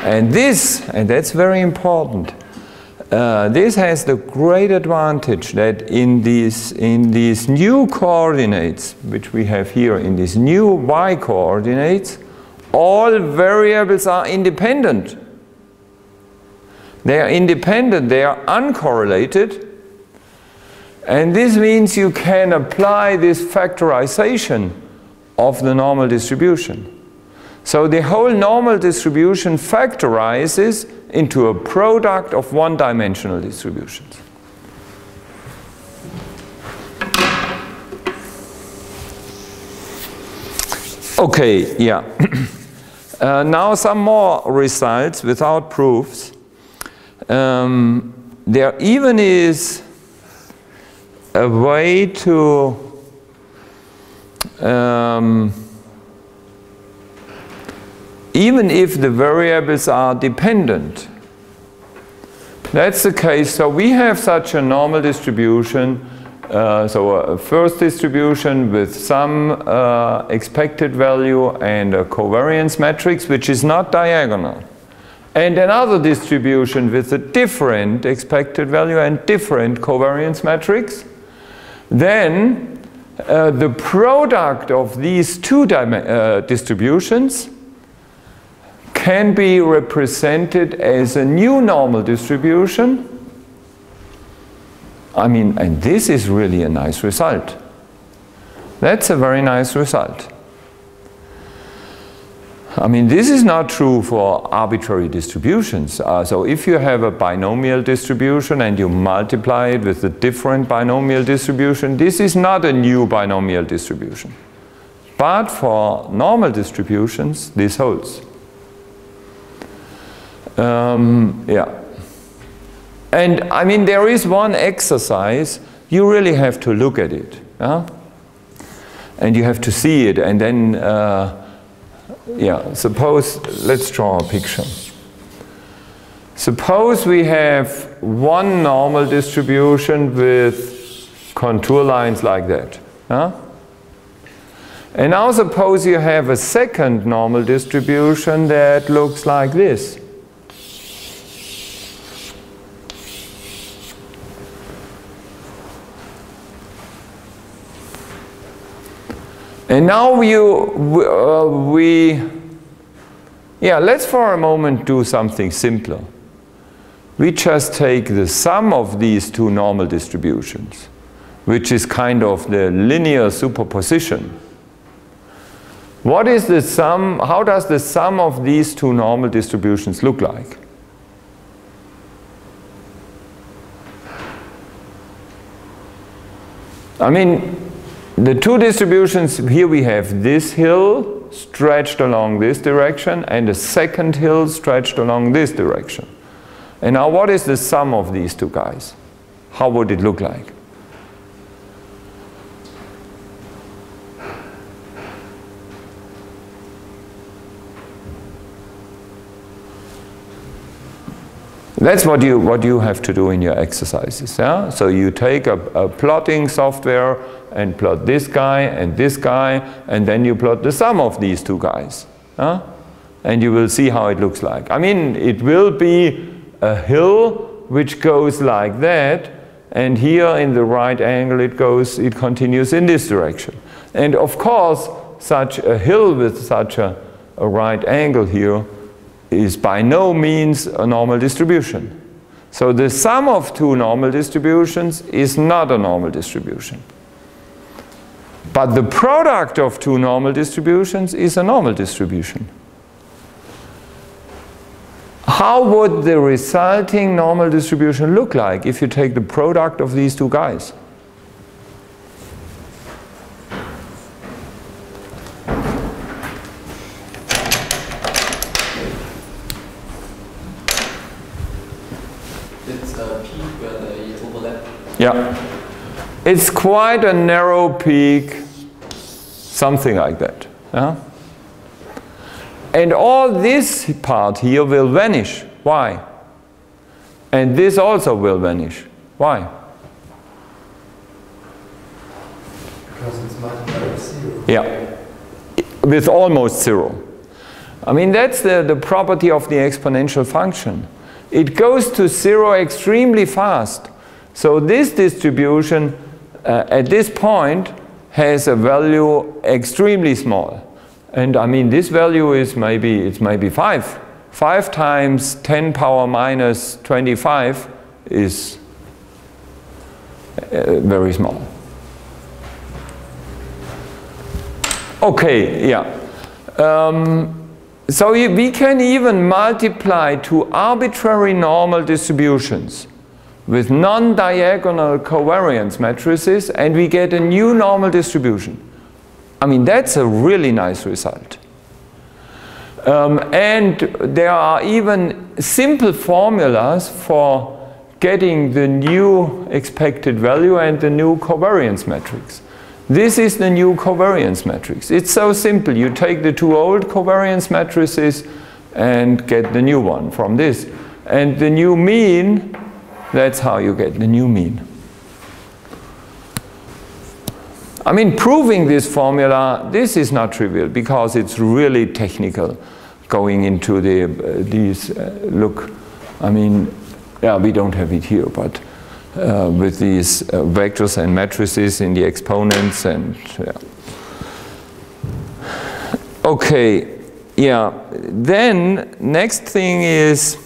And this, and that's very important, uh, this has the great advantage that in these, in these new coordinates, which we have here in these new y coordinates, all variables are independent. They are independent, they are uncorrelated, and this means you can apply this factorization of the normal distribution. So the whole normal distribution factorizes into a product of one-dimensional distributions. Okay, yeah. uh, now some more results without proofs. Um, there even is a way to um, even if the variables are dependent. That's the case. So we have such a normal distribution. Uh, so a first distribution with some uh, expected value and a covariance matrix which is not diagonal. And another distribution with a different expected value and different covariance matrix. Then uh, the product of these two uh, distributions can be represented as a new normal distribution. I mean, and this is really a nice result. That's a very nice result. I mean, this is not true for arbitrary distributions. Uh, so if you have a binomial distribution and you multiply it with a different binomial distribution, this is not a new binomial distribution. But for normal distributions, this holds. Um, yeah. And I mean, there is one exercise, you really have to look at it. And you have to see it. And then, uh, yeah, suppose, let's draw a picture. Suppose we have one normal distribution with contour lines like that. Huh? And now suppose you have a second normal distribution that looks like this. And now you, uh, we, yeah, let's for a moment do something simpler. We just take the sum of these two normal distributions, which is kind of the linear superposition. What is the sum, how does the sum of these two normal distributions look like? I mean, the two distributions, here we have this hill stretched along this direction and a second hill stretched along this direction. And now what is the sum of these two guys? How would it look like? That's what you, what you have to do in your exercises. Yeah? So you take a, a plotting software and plot this guy and this guy, and then you plot the sum of these two guys. And you will see how it looks like. I mean, it will be a hill which goes like that, and here in the right angle it goes, it continues in this direction. And of course, such a hill with such a, a right angle here is by no means a normal distribution. So the sum of two normal distributions is not a normal distribution. But the product of two normal distributions is a normal distribution. How would the resulting normal distribution look like if you take the product of these two guys? Yeah. It's quite a narrow peak, something like that. Yeah? And all this part here will vanish. Why? And this also will vanish. Why? Because it's multiplied by zero. Yeah. with almost zero. I mean, that's the, the property of the exponential function. It goes to zero extremely fast. So this distribution uh, at this point has a value extremely small. And I mean, this value is maybe, it's maybe 5. 5 times 10 power minus 25 is uh, very small. Okay, yeah. Um, so we can even multiply two arbitrary normal distributions with non-diagonal covariance matrices and we get a new normal distribution. I mean, that's a really nice result. Um, and there are even simple formulas for getting the new expected value and the new covariance matrix. This is the new covariance matrix. It's so simple. You take the two old covariance matrices and get the new one from this. And the new mean, that's how you get the new mean. I mean, proving this formula, this is not trivial because it's really technical going into the, uh, these, uh, look, I mean, yeah, we don't have it here, but uh, with these uh, vectors and matrices in the exponents and yeah. Okay, yeah. Then next thing is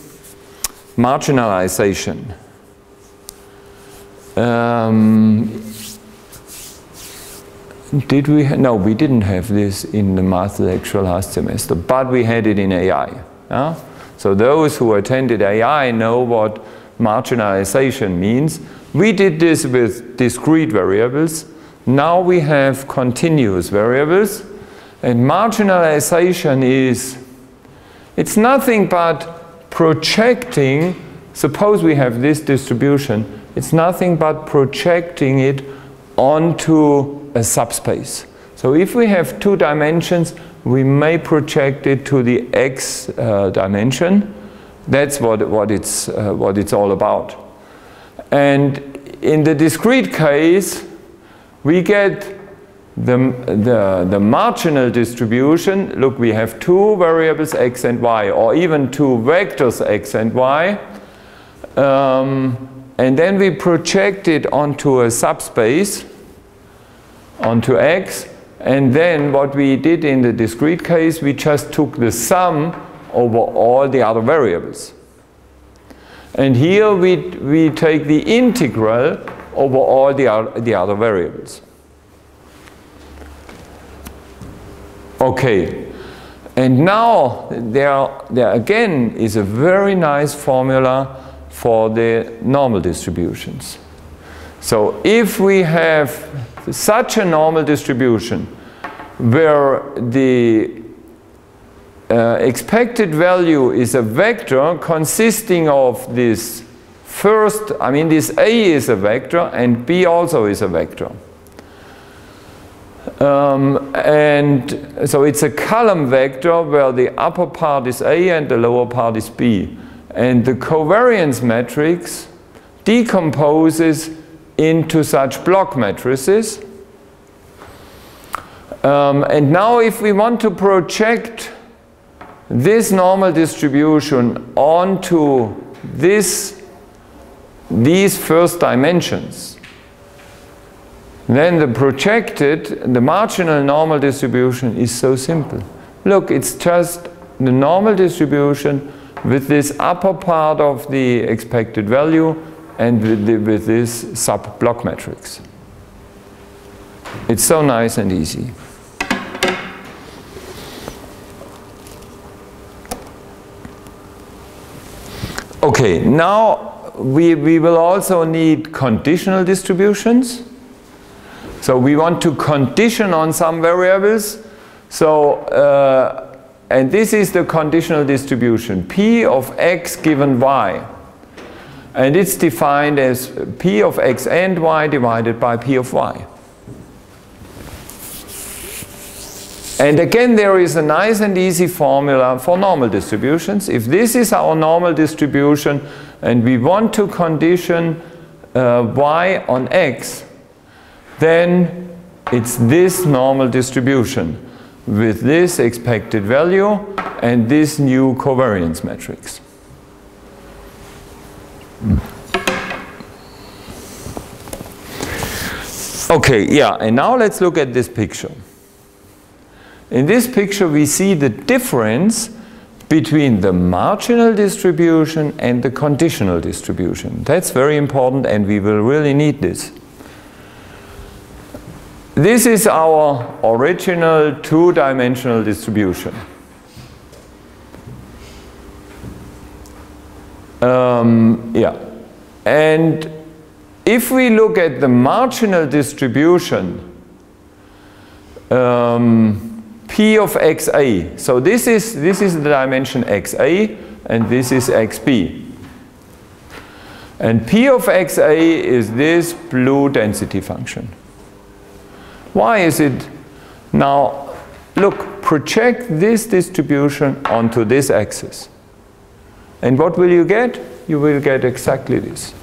marginalization. Um, did we? no, we didn't have this in the math lecture last semester, but we had it in AI. Yeah? So those who attended AI know what marginalization means. We did this with discrete variables. Now we have continuous variables. And marginalization is, it's nothing but projecting, suppose we have this distribution, it's nothing but projecting it onto a subspace. So if we have two dimensions, we may project it to the x uh, dimension, that's what, what, it's, uh, what it's all about. And in the discrete case, we get the, the, the marginal distribution. Look, we have two variables x and y, or even two vectors x and y. Um, and then we project it onto a subspace, onto x. And then what we did in the discrete case, we just took the sum over all the other variables. And here we, we take the integral over all the, the other variables. Okay, and now there, there again is a very nice formula for the normal distributions. So if we have such a normal distribution where the uh, expected value is a vector consisting of this first, I mean this A is a vector and B also is a vector. Um, and so it's a column vector where the upper part is A and the lower part is B. And the covariance matrix decomposes into such block matrices. Um, and now if we want to project this normal distribution onto this, these first dimensions, then the projected, the marginal normal distribution is so simple. Look, it's just the normal distribution with this upper part of the expected value and with, the, with this sub-block matrix. It's so nice and easy. Okay, now we, we will also need conditional distributions. So we want to condition on some variables. So, uh, and this is the conditional distribution, P of x given y. And it's defined as P of x and y divided by P of y. And again, there is a nice and easy formula for normal distributions. If this is our normal distribution and we want to condition uh, y on x, then it's this normal distribution. With this expected value and this new covariance matrix. Hmm. Okay, yeah, and now let's look at this picture. In this picture we see the difference between the marginal distribution and the conditional distribution. That's very important and we will really need this. This is our original two-dimensional distribution. Um, yeah, and if we look at the marginal distribution, um, P of xa. So this is, this is the dimension xa and this is xb. And P of xa is this blue density function. Why is it? Now, look, project this distribution onto this axis. And what will you get? You will get exactly this.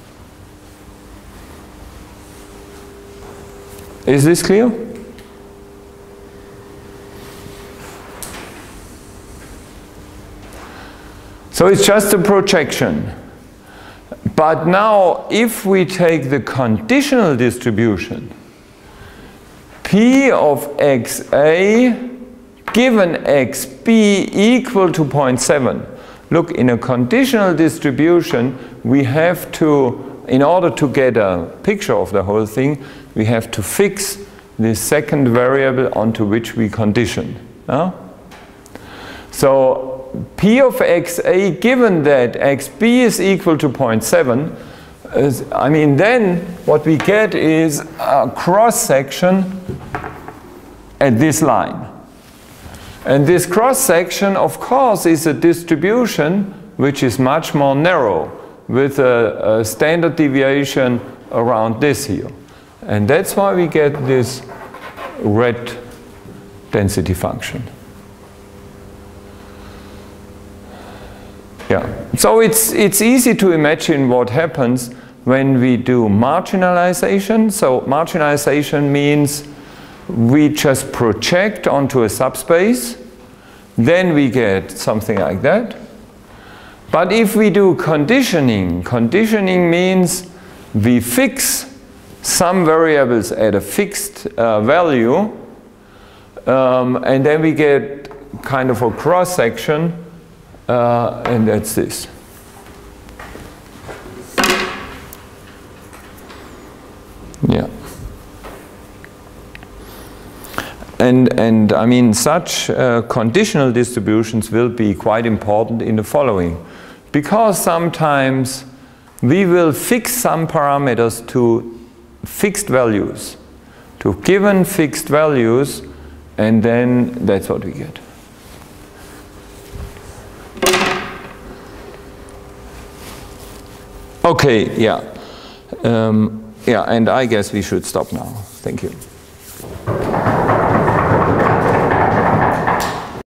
Is this clear? So it's just a projection. But now, if we take the conditional distribution, P of xa given xb equal to 0.7, look, in a conditional distribution, we have to, in order to get a picture of the whole thing, we have to fix the second variable onto which we condition. So P of xa, given that xb is equal to 0.7, is, I mean, then what we get is a cross section at this line. And this cross section, of course, is a distribution which is much more narrow with a, a standard deviation around this here. And that's why we get this red density function. Yeah. So it's, it's easy to imagine what happens when we do marginalization. So marginalization means we just project onto a subspace, then we get something like that. But if we do conditioning, conditioning means we fix some variables at a fixed uh, value, um, and then we get kind of a cross section uh, and that's this. Yeah. And, and I mean, such uh, conditional distributions will be quite important in the following. Because sometimes we will fix some parameters to fixed values, to given fixed values, and then that's what we get. Okay, yeah. Um, yeah, and I guess we should stop now. Thank you.